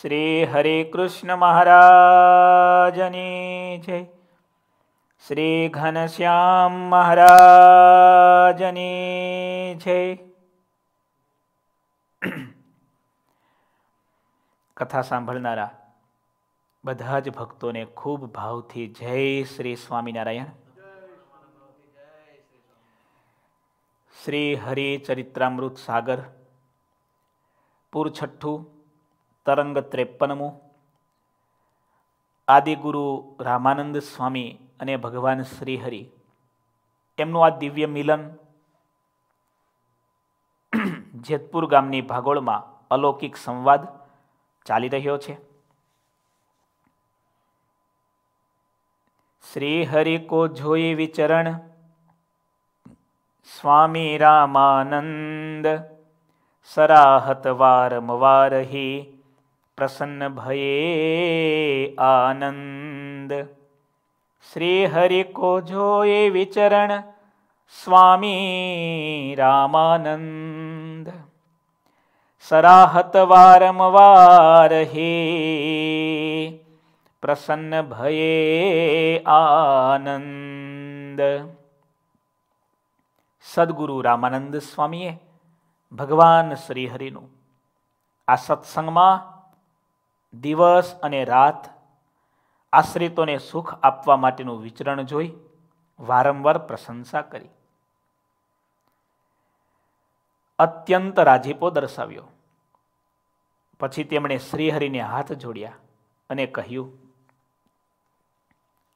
શ્રી હરે કૃષ્ણ મહારાજની જય. શ્રી ઘનશ્યામ મહારાજની જય. કથા સાંભળનારા બધા જ ભક્તોને ખૂબ ભાવથી જય શ્રી સ્વામિનારાયણ. શ્રી હરિચરિત્રામૃત સાગર પૂર છઠ્ઠું તરંગ ત્રેપનમું આદિગુરુ રામાનંદ સ્વામી અને ભગવાન શ્રીહરિ એમનું આ દિવ્ય મિલન જેતપુર ગામની ભાગોળમાં અલૌકિક સંવાદ ચાલી રહ્યો છે શ્રી હરિ કો જોઈ વિચરણ સ્વામી રામાનંદ સરાહત વારમવાર હિ પ્રસન્ન ભયે આનંદ શ્રી હરિ કો જોઈ વિચરણ સ્વામી રામાનંદ સરાહત વારંવાર હે પ્રસન્ન ભયે આનંદ સદગુરુ રામાનંદ સ્વામીએ ભગવાન શ્રીહરિનું આ સત્સંગમાં દિવસ અને રાત આશ્રિતોને સુખ આપવા માટેનું વિચરણ જોઈ વારંવાર પ્રશંસા કરી. અત્યંત રાજીપો દર્શાવ્યો. પછી તેમણે શ્રીહરિને હાથ જોડ્યા અને કહ્યું,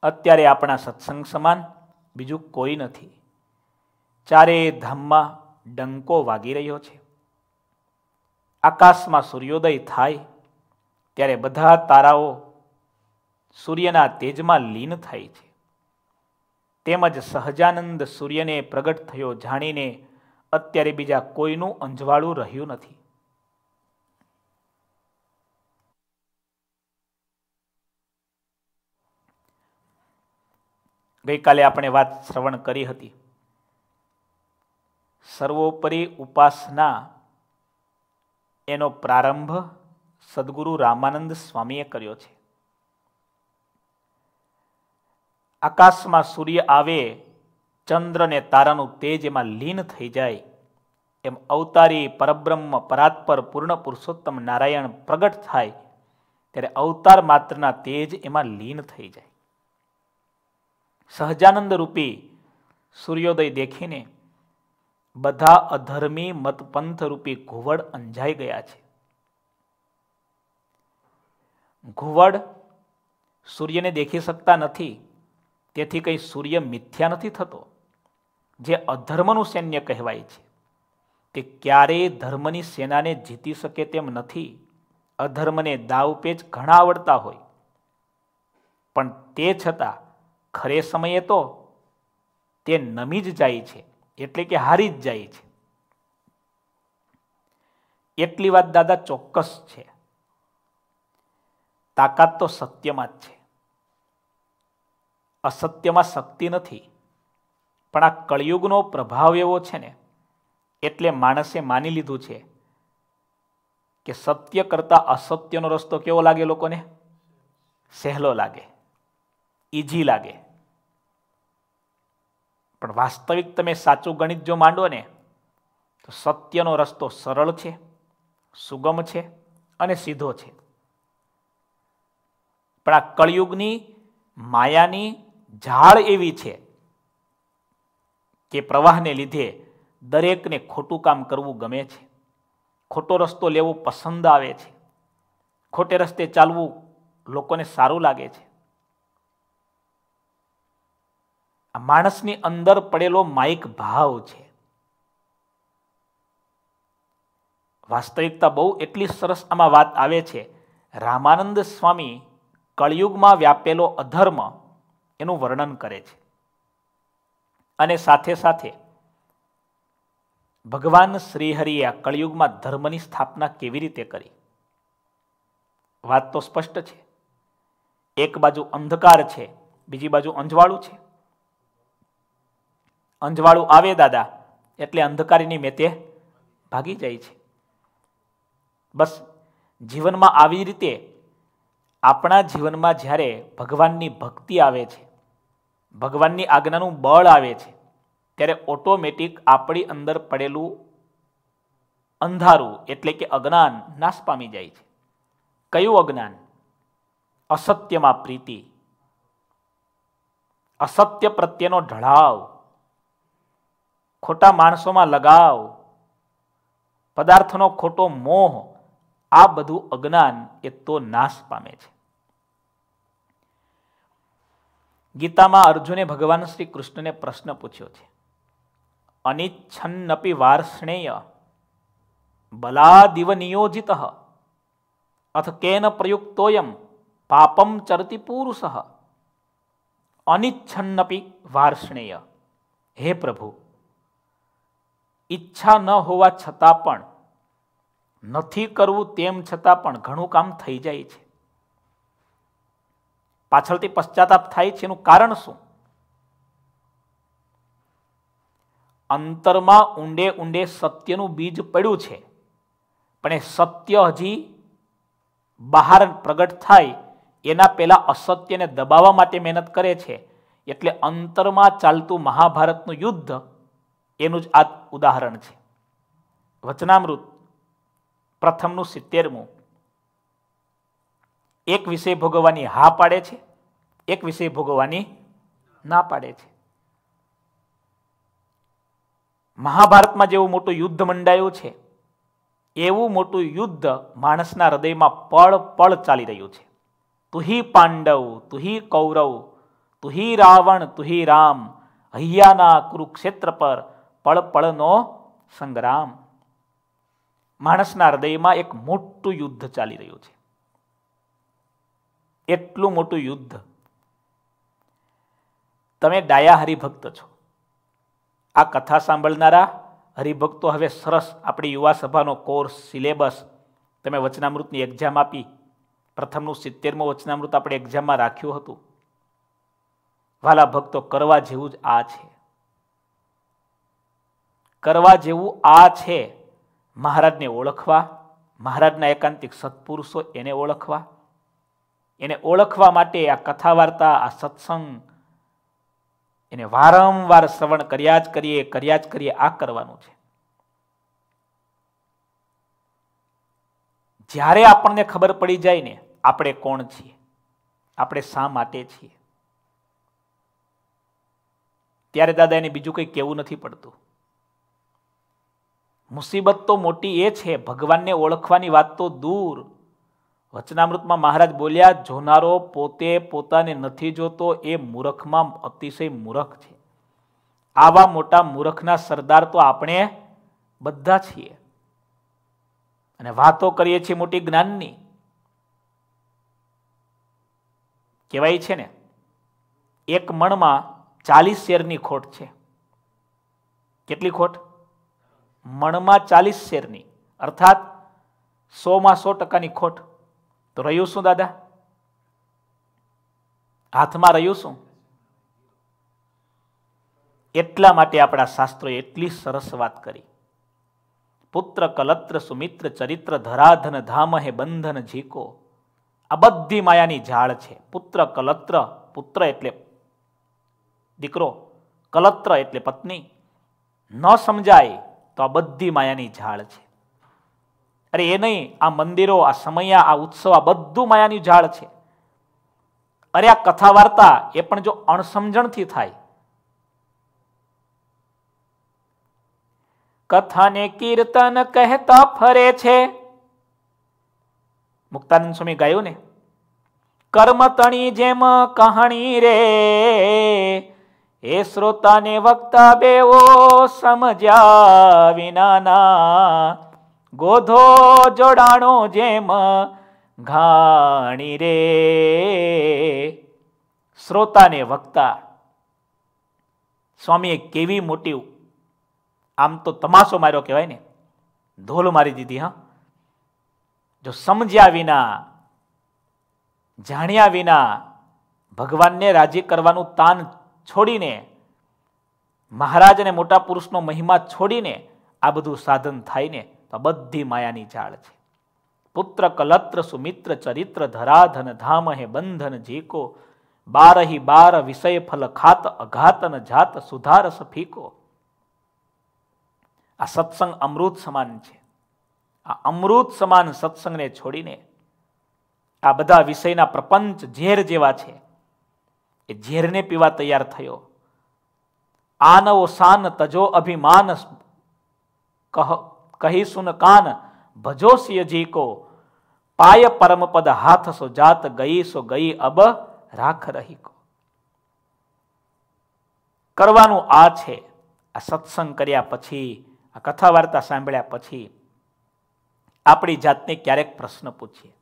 અત્યારે આપણા સત્સંગ સમાન બીજું કોઈ નથી. ચારે ધામમાં ડંકો વાગી રહ્યો છે. આકાશમાં સૂર્યોદય થાય ત્યારે બધા તારાઓ સૂર્યના તેજમાં લીન થાય છે. તેમજ સહજાનંદ સૂર્યને પ્રગટ થયો જાણીને અત્યારે બીજા કોઈનું અંજવાળું રહ્યું નથી. ગઈકાલે આપણે વાત શ્રવણ કરી હતી. સર્વોપરી ઉપાસના એનો પ્રારંભ સદગુરુ રામાનંદ સ્વામીએ કર્યો છે. આકાશમાં સૂર્ય આવે, ચંદ્ર ને તારાનું તેજ એમાં લીન થઈ જાય, એમ અવતારી પરબ્રહ્મ પરાત્પર પૂર્ણ પુરુષોત્તમ નારાયણ પ્રગટ થાય, ત્યારે અવતાર માત્રના તેજ એમાં લીન થઈ જાય. સહજાનંદ રૂપી સૂર્યોદય દેખીને બધા અધર્મી મતપંથ રૂપી ઘુવડ અંજાઈ ગયા છે. ઘુવડ સૂર્યને દેખી શકતા નથી. તેથી કંઈ સૂર્ય મિથ્યા નથી થતો. જે અધર્મનું સૈન્ય કહેવાય છે તે ક્યારેય ધર્મની સેનાને જીતી શકે તેમ નથી. અધર્મને દાવપેચ ઘણા આવડતા હોય. પણ તે છતાં ખરે સમયે તો તે નમી જ જાય છે, એટલે કે હારી જ જાય છે. એટલી વાત દાદા ચોક્કસ છે. તાકાત તો સત્યમાં જ છે. અસત્યમાં શક્તિ નથી, પણ આ કળિયુગનો પ્રભાવ એવો છે ને, એટલે માણસે માની લીધું છે કે સત્ય કરતા અસત્યનો રસ્તો કેવો લાગે લોકોને? સહેલો લાગે ઈજી લાગે. પણ વાસ્તવિક તમે સાચું ગણિત જો માંડો ને, તો સત્યનો રસ્તો સરળ છે, સુગમ છે અને સીધો છે. પણ આ કળિયુગની માયાની ઝાડ એવી છે કે પ્રવાહને લીધે દરેકને ખોટું કામ કરવું ગમે છે. ખોટો રસ્તો લેવો પસંદ આવે છે. ખોટે રસ્તે ચાલવું લોકોને સારું લાગે છે. આ માણસની અંદર પડેલો માઇક ભાવ છે. વાસ્તવિકતા બહુ એટલી સરસ આમાં વાત આવે છે. રામાનંદ સ્વામી કળિયુગમાં વ્યાપેલો અધર્મ એનું વર્ણન કરે છે. અને સાથે સાથે ભગવાન શ્રીહરિએ આ કળિયુગમાં ધર્મની સ્થાપના કેવી રીતે કરી? વાત તો સ્પષ્ટ છે. એક બાજુ અંધકાર છે, બીજી બાજુ અંજવાળું છે. અંજવાળું આવે દાદા, એટલે અંધકારીની મેતે ભાગી જાય છે. બસ, જીવનમાં આવી રીતે આપણા જીવનમાં જ્યારે ભગવાનની ભક્તિ આવે છે, ભગવાનની આજ્ઞાનું બળ આવે છે, ત્યારે ઓટોમેટિક આપણી અંદર પડેલું અંધારું એટલે કે અજ્ઞાન નાશ પામી જાય છે. કયું અજ્ઞાન? અસત્યમાં પ્રીતિ. અસત્ય પ્રત્યેનો ઢળાવ. ખોટા માણસોમાં લગાવ. પદાર્થનો ખોટો મોહ. આ બધું અજ્ઞાન એ તો નાશ પામે છે. ગીતામાં અર્જુને ભગવાન શ્રી કૃષ્ણને પ્રશ્ન પૂછ્યો છે. અનિચ્છન્નપી વાર્ષ્ણેય બલાદિવ નિયોજિત અથ કેન પ્રયુક્તોયમ પાપમ ચરતી પુરુષ. અનિચ્છન્નપી વાર્ષ્ણેય હે પ્રભુ, ઈચ્છા ન હોવા છતાં પણ નથી કરવું તેમ છતાં પણ ઘણું કામ થઈ જાય છે. પાછળથી પશ્ચાતાપ થાય છે એનું કારણ શું? અંતરમાં ઊંડે ઊંડે સત્યનું બીજ પડ્યું છે. પણ એ સત્ય હજી બહાર પ્રગટ થાય, એના પહેલા અસત્યને દબાવવા માટે મહેનત કરે છે. એટલે અંતરમાં ચાલતું મહાભારતનું યુદ્ધ એનું જ આ ઉદાહરણ છે. વચનામૃત પ્રથમનું સિત્તેરમું. એક વિષય ભોગવવાની હા પાડે છે, એક વિષય ભોગવવાની ના પાડે છે. મહાભારતમાં જેવું મોટું યુદ્ધ મંડાયું છે, એવું મોટું યુદ્ધ માણસના હૃદયમાં પળ પળ ચાલી રહ્યું છે. તુહી પાંડવ, તુહી કૌરવ, તુહી રાવણ, તુહી રામ, હૈયાના કુરુક્ષેત્ર પર પળ પળનો સંગ્રામ. માણસના હૃદયમાં એક મોટું યુદ્ધ ચાલી રહ્યું છે. એટલું મોટું યુદ્ધ. તમે ડાયા હરિભક્ત છો. આ કથા સાંભળનારા હરિભક્તો હવે સરસ આપણી યુવા સભાનો કોર્સ, સિલેબસ, તમે વચનામૃતની એક્ઝામ આપી. પ્રથમનું સિત્તેરમું વચનામૃત આપણે એક્ઝામમાં રાખ્યું હતું. વાલા ભક્તો, કરવા જેવું જ આ છે. કરવા જેવું આ છે. મહારાજને ઓળખવા, મહારાજના એકાંતિક સત્પુરુષો એને ઓળખવા. એને ઓળખવા માટે આ કથા વાર્તા, આ સત્સંગ એને વારંવાર શ્રવણ કર્યા જ કરીએ, કર્યા જ કરીએ, આ કરવાનું છે. જ્યારે આપણને ખબર પડી જાય ને, આપણે કોણ છીએ? આપણે શા માટે છીએ? ત્યારે દાદા એને બીજું કંઈ કહેવું નથી પડતું. મુસીબત તો મોટી એ છે, ભગવાનને ઓળખવાની વાત તો દૂર. વચનામૃતમાં મહારાજ બોલ્યા, જોનારો પોતે પોતાને નથી જોતો, એ મૂરખમાં અતિશય મૂરખ છે. આવા મોટા મૂરખના સરદાર તો આપણે બધા છીએ. અને વાતો કરીએ છીએ મોટી જ્ઞાનની. કહેવાય છે ને, એક મણમાં ચાલીસ શેરની ખોટ છે. કેટલી ખોટ? મણમાં ચાલીસ શેરની, અર્થાત સોમાં સો ટકાની ખોટ. તો રહ્યું શું દાદા? હાથમાં રહ્યું શું? એટલા માટે આપણા શાસ્ત્રોએ એટલી સરસ વાત કરી. પુત્ર કલત્ર સુમિત્ર ચરિત્ર ધરાધન ધામ હે બંધન ઝીકો. આ બધી માયાની ઝાડ છે. પુત્ર કલત્ર, પુત્ર એટલે દીકરો, કલત્ર એટલે પત્ની. ન સમજાય તો આ બધી માયાની ઝાડ છે. અરે એ નહીં, આ મંદિરો, આ સમયા, આ ઉત્સવ, આ બધું માયાની ઝાડ છે. અરે આ કથા વાર્તા એ પણ જો અણસમજણથી થાય. કથાને કીર્તન કહેતા ફરે છે. મુક્તાનંદ સ્વામી ગાયું ને? કર્મ તણી જેમ કહાણી રે. એ શ્રોતાને વક્તા બેવો સમજ્યા વિનાના. ગોધો જોડાણો જેમ ઘાણી રે. શ્રોતાને વક્તા. સ્વામીએ કેવી મોટી આમ તો તમાશો માર્યો કહેવાય ને. ધોલ મારી દીધી, હા. જો સમજ્યા વિના, જાણ્યા વિના ભગવાનને રાજી કરવાનું તાન છોડીને મહારાજ અને મોટા પુરુષનો મહિમા છોડીને આ બધું સાધન થાય ને તો બધી માયાની જાળ છે. પુત્ર કલત્ર સુમિત્ર ચરિત્ર ધરાધન ધામ હે બંધન જીકો બારહી બાર વિષય ફલ ખાત અઘાતન જાત સુધારસ ફીકો. આ સત્સંગ અમૃત સમાન છે. આ અમૃત સમાન સત્સંગને છોડીને આ બધા વિષયના પ્રપંચ ઝેર જેવા છે. એ ઝેરને પીવા તૈયાર થયો. આનવો સાન તજો અભિમાન કહ કહી સુન કાન, ભજો સિયજીકો પાય પરમ પદ હાથ સો જાત, ગઈ સો ગઈ અબ રાખ રહી કો કરવાનું આ છે. આ સત્સંગ કર્યા પછી, આ કથા વાર્તા સાંભળ્યા પછી આપણી જાતને ક્યારેક પ્રશ્ન પૂછીએ.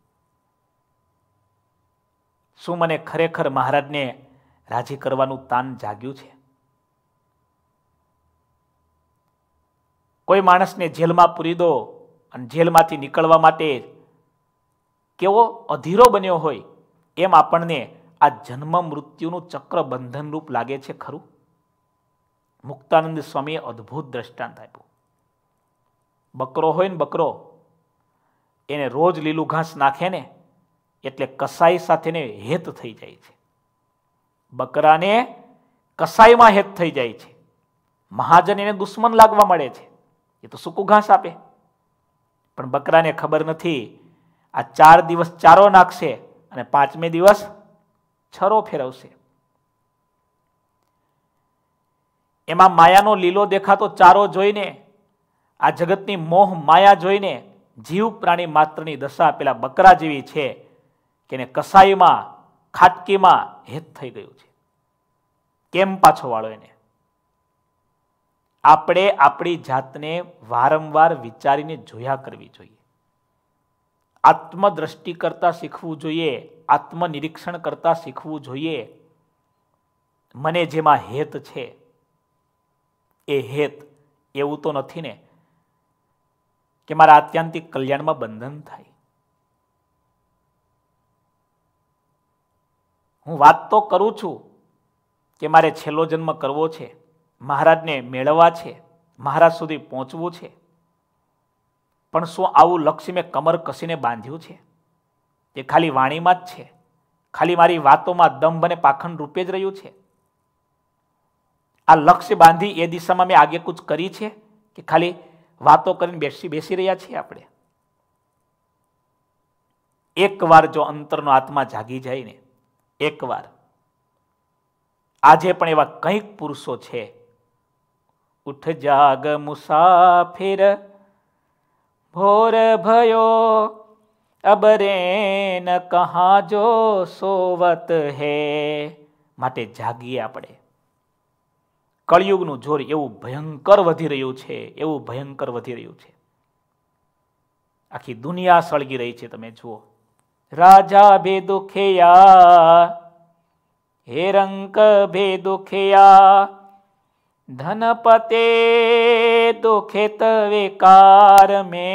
શું મને ખરેખર મહારાજને રાજી કરવાનું તાન જાગ્યું છે. કોઈ માણસને જેલમાં પૂરી દો અને જેલમાંથી નીકળવા માટે કેવો અધીરો બન્યો હોય એમ આપણને આ જન્મ મૃત્યુનું ચક્ર બંધનરૂપ લાગે છે ખરું? મુક્તાનંદ સ્વામીએ અદ્ભુત દ્રષ્ટાંત આપ્યું. બકરો હોય ને બકરો, એને રોજ લીલું ઘાસ નાખે ને એટલે કસાઈ સાથેને હેત થઈ જાય છે. બકરાને કસાઈમાં હેત થઈ જાય છે. મહાજન એને દુશ્મન લાગવા મળે છે. એ તો સૂકું ઘાસ આપે. પણ બકરાને ખબર નથી, આ ચાર દિવસ ચારો નાખશે અને પાંચમે દિવસ છરો ફેરવશે. એમાં માયાનો લીલો દેખાતો ચારો જોઈને, આ જગતની મોહ માયા જોઈને જીવ પ્રાણી માત્રની દશા પેલા બકરા જેવી છે કે એને કસાઈમાં ખાટકીમાં હેત થઈ ગયું છે. કેમ પાછો વાળો એને? આપણે આપણી જાતને વારંવાર વિચારીને જોયા કરવી જોઈએ. આત્મદ્રષ્ટિ કરતા શીખવું જોઈએ, આત્મનિરીક્ષણ કરતા શીખવું જોઈએ. મને જેમાં હેત છે, એ હેત એવું તો નથી ને? કે મારા આત્યંતિક કલ્યાણમાં બંધન થાય. હું વાત તો કરું છું કે મારે છેલ્લો જન્મ કરવો છે, મહારાજને મેળવવા છે, મહારાજ સુધી પહોંચવું છે. પણ શું આવું લક્ષ્ય મેં કમર કસીને બાંધ્યું છે? એ ખાલી વાણીમાં જ છે. ખાલી મારી વાતોમાં દંભ અને પાખંડ રૂપે જ રહ્યું છે. આ લક્ષ્ય બાંધી એ દિશામાં મેં આગે કૂચ કરી છે કે ખાલી વાતો કરીને બેસી બેસી રહ્યા છીએ આપણે? એકવાર જો અંતરનો આત્મા જાગી જાય ને એકવાર. આજે પણ એવા કંઈક પુરુષો છે. ઉઠ જાગ મુસાફિર, ભોર ભયો અબરેન કહા જો સોવત હે. માટે જાગીએ આપણે. કળિયુગનું જોર એવું ભયંકર વધી રહ્યું છે, એવું ભયંકર વધી રહ્યું છે. આખી દુનિયા સળગી રહી છે, તમે જુઓ. રાજા ભે દુખેયા હેરંક ભે દુખેયા ધનપતે દુખેત વિકાર મે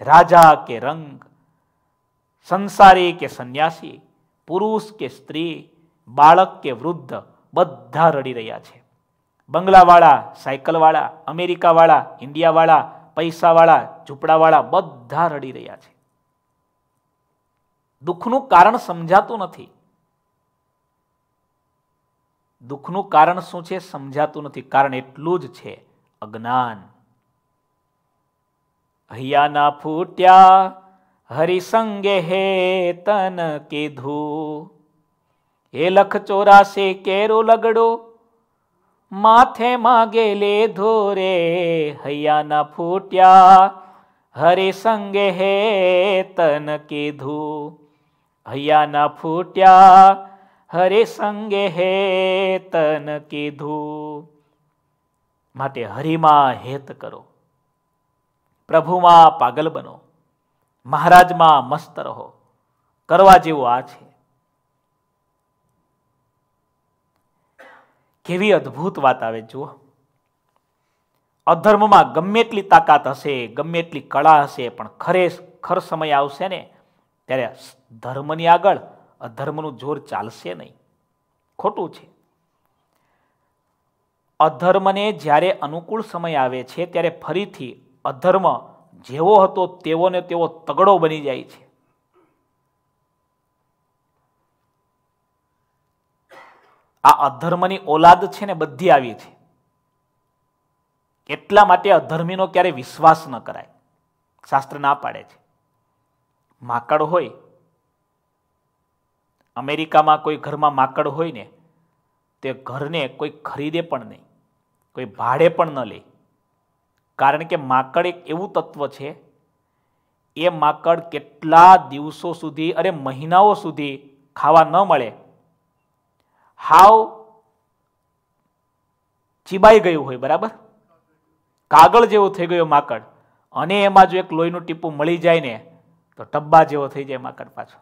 રાજા કે રંગ સંસારી કે સંન્યાસી પુરુષ કે સ્ત્રી બાળક કે વૃદ્ધ બધા રડી રહ્યા છે બંગલાવાળા સાયકલવાળા અમેરિકાવાળા ઇન્ડિયાવાળા પૈસાવાળા ઝૂંપડાવાળા બધા રડી રહ્યા છે દુઃખનું કારણ સમજાતું નથી. દુઃખનું કારણ શું છે સમજાતું નથી. કારણ એટલું જ છે, અજ્ઞાન. હૈયાના ફૂટ્યા હરિસંગે હે તન કીધું. હે લખ ચોરાશે કેરો લગડો, માથે માગે લે ધોરે. હૈયાના ફૂટ્યા હરિસંગે હે તન કીધું. હૈયાના ફૂટ્યા, હરે સંગે હે તન કીધું. માટે હરિમાં હેત કરો. પ્રભુમાં પાગલ બનો. મહારાજમાં મસ્ત રહો. કરવા જેવું આ છે. કેવી અદ્ભુત વાત આવે જુઓ. અધર્મમાં ગમે એટલી તાકાત હશે, ગમે એટલી કળા હશે, પણ ખરે ખર સમય આવશે ને ત્યારે ધર્મની આગળ અધર્મનું જોર ચાલશે નહીં. ખોટું છે. અધર્મને જ્યારે અનુકૂળ સમય આવે છે, ત્યારે ફરીથી અધર્મ જેવો હતો તેવો ને તેવો તગડો બની જાય છે. આ અધર્મની ઓલાદ છે ને બધી આવી છે. એટલા માટે અધર્મીનો ક્યારે વિશ્વાસ ન કરાય. શાસ્ત્ર ના પાડે છે. માકડ હોય, અમેરિકામાં કોઈ ઘરમાં માકડ હોય ને, તે ઘરને કોઈ ખરીદે પણ નહીં, કોઈ ભાડે પણ ન લે. કારણ કે માકડ એક એવું તત્વ છે, એ માકડ કેટલા દિવસો સુધી અરે મહિનાઓ સુધી ખાવા ન મળે. હાવ ચીબાઈ ગયું હોય, બરાબર? કાગળ જેવું થઈ ગયું માકડ. અને એમાં જો એક લોહીનું ટીપું મળી જાય ને તો ટબ્બા જેવો થઈ જાય માકડ પાછો.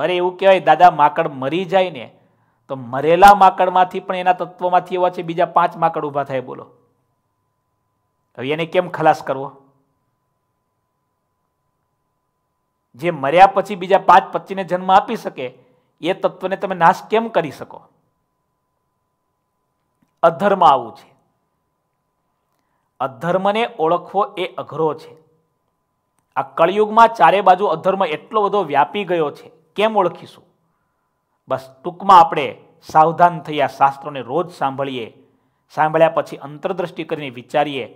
અરે એવું કહેવાય, દાદા, માકડ મરી જાય ને, તો મરેલા માકડમાંથી પણ એના તત્વોમાંથી એવા છે, બીજા પાંચ માકડ ઊભા થાય, બોલો. હવે એને કેમ ખલાસ કરવો? જે મર્યા પછી બીજા પાંચ પચીને જન્મ આપી શકે, એ તત્વને તમે નાશ કેમ કરી શકો? અધર્મ આવું છે. અધર્મને ઓળખવો એ અઘરો છે. આ કળિયુગમાં ચારે બાજુ અધર્મ એટલો બધો વ્યાપી ગયો છે, કેમ ઓળખીશું? બસ ટૂંકમાં આપણે સાવધાન થયા, શાસ્ત્રોને રોજ સાંભળીએ. સાંભળ્યા પછી અંતરદ્રષ્ટિ કરીને વિચારીએ,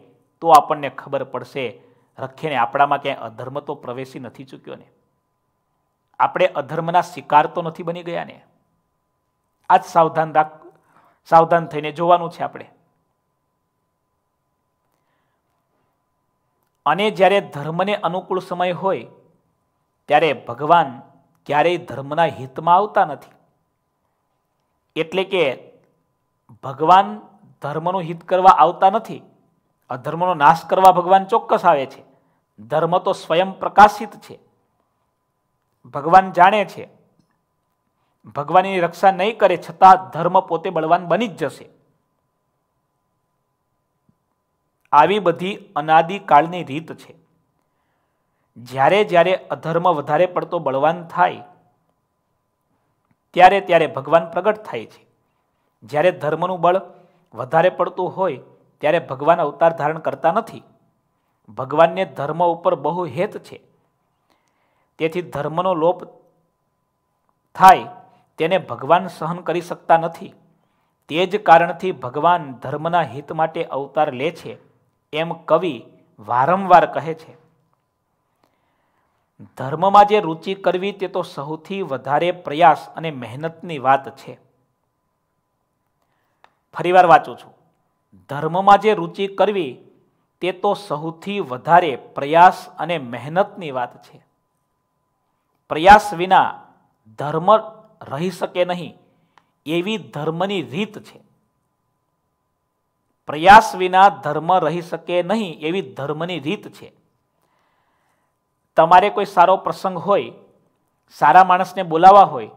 તો આપણને ખબર પડશે, રખીને આપણામાં ક્યાંય અધર્મ તો પ્રવેશી નથી ચૂક્યો ને. આપણે અધર્મના શિકાર તો નથી બની ગયા ને. આ જ સાવધાન રાખ, સાવધાન થઈને જોવાનું છે આપણે. અને જ્યારે ધર્મને અનુકૂળ સમય હોય, ત્યારે ભગવાન ક્યારેય ધર્મના હિતમાં આવતા નથી. એટલે કે ભગવાન ધર્મનું હિત કરવા આવતા નથી. અધર્મનો નાશ કરવા ભગવાન ચોક્કસ આવે છે. ધર્મ તો સ્વયં પ્રકાશિત છે. ભગવાન જાણે છે. ભગવાનની રક્ષા નહીં કરે છતાં ધર્મ પોતે બળવાન બની જ જશે. આવી બધી અનાદિકાળની રીત છે. જ્યારે જ્યારે અધર્મ વધારે પડતો બળવાન થાય, ત્યારે ત્યારે ભગવાન પ્રગટ થાય છે. જ્યારે ધર્મનું બળ વધારે પડતું હોય, ત્યારે ભગવાન અવતાર ધારણ કરતા નથી. ભગવાનને ધર્મ ઉપર બહુ હેત છે. તેથી ધર્મનો લોપ થાય, તેને ભગવાન સહન કરી શકતા નથી. તે જ કારણથી ભગવાન ધર્મના હિત માટે અવતાર લે છે. એમ કવિ વારંવાર કહે છે, ધર્મમાં જે રુચિ કરવી તે તો સૌથી વધારે પ્રયાસ અને મહેનતની વાત છે. ફરીવાર વાંચું છું, ધર્મમાં જે રુચિ કરવી તે તો સૌથી વધારે પ્રયાસ અને મહેનતની વાત છે. પ્રયાસ વિના ધર્મ રહી શકે નહીં એવી ધર્મની રીત છે. પ્રયાસ વિના ધર્મ રહી શકે નહીં એવી ધર્મની રીત છે. તમારે કોઈ સારો પ્રસંગ હોય, સારા માણસને બોલાવવા હોય,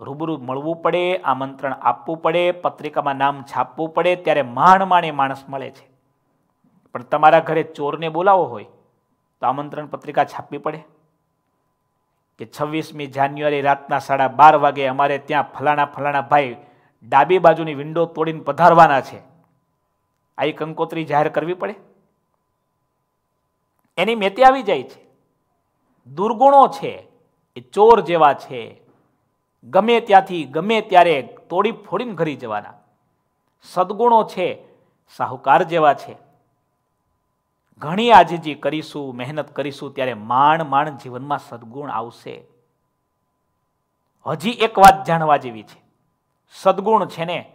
રૂબરૂ મળવું પડે, આમંત્રણ આપવું પડે, પત્રિકામાં નામ છાપવું પડે, ત્યારે માણ માણે માણસ મળે છે. પણ તમારા ઘરે ચોરને બોલાવો હોય, તો આમંત્રણ પત્રિકા છાપવી પડે. કે છવ્વીસમી જાન્યુઆરી રાતના સાડા બાર વાગે અમારે ત્યાં ફલાણા ફલાણા ભાઈ ડાબી બાજુની વિન્ડો તોડીને પધારવાના છે. આવી કંકોત્રી જાહેર કરવી પડે? એની મેતી આવી જાય છે. દુર્ગુણો છે, એ ચોર જેવા છે. ગમે ત્યાંથી, ગમે ત્યારે તોડી ફોડીને ઘરી જવાના. સદગુણો છે, સાહુકાર જેવા છે. ઘણી આજીજી કરીશું, મહેનત કરીશું, ત્યારે માણ માણ જીવનમાં સદગુણ આવશે. હજી એક વાત જાણવા જેવી છે. સદગુણ છે ને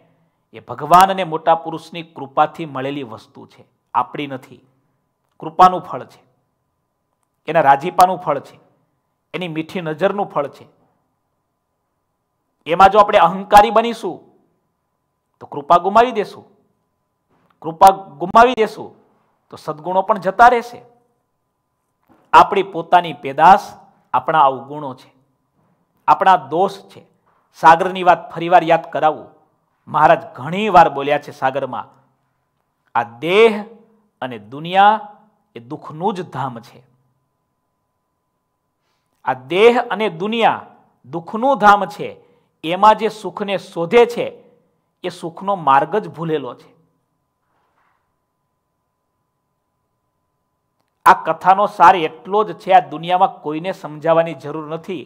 એ ભગવાન અને મોટા પુરુષની કૃપાથી મળેલી વસ્તુ છે. આપણી નથી. કૃપાનું ફળ છે. એના રાજીપાનું ફળ છે. એની મીઠી નજરનું ફળ છે. એમાં જો આપણે અહંકારી બનીશું, તો કૃપા ગુમાવી દેશું. કૃપા ગુમાવી દેશું, તો સદગુણો પણ જતા રહેશે. આપણી પોતાની પેદાશ આપણા અવગુણો છે. આપણા દોષ છે. સાગરની વાત ફરીવાર યાદ કરાવું. મહારાજ ઘણી વાર બોલ્યા છે સાગરમાં, આ દેહ અને દુનિયા એ દુઃખનું જ ધામ છે. આ દેહ અને દુનિયા દુઃખનું ધામ છે. એમાં જે સુખને શોધે છે, એ સુખનો માર્ગ જ ભૂલેલો છે. આ કથાનો સાર એટલો જ છે, આ દુનિયામાં કોઈને સમજાવવાની જરૂર નથી.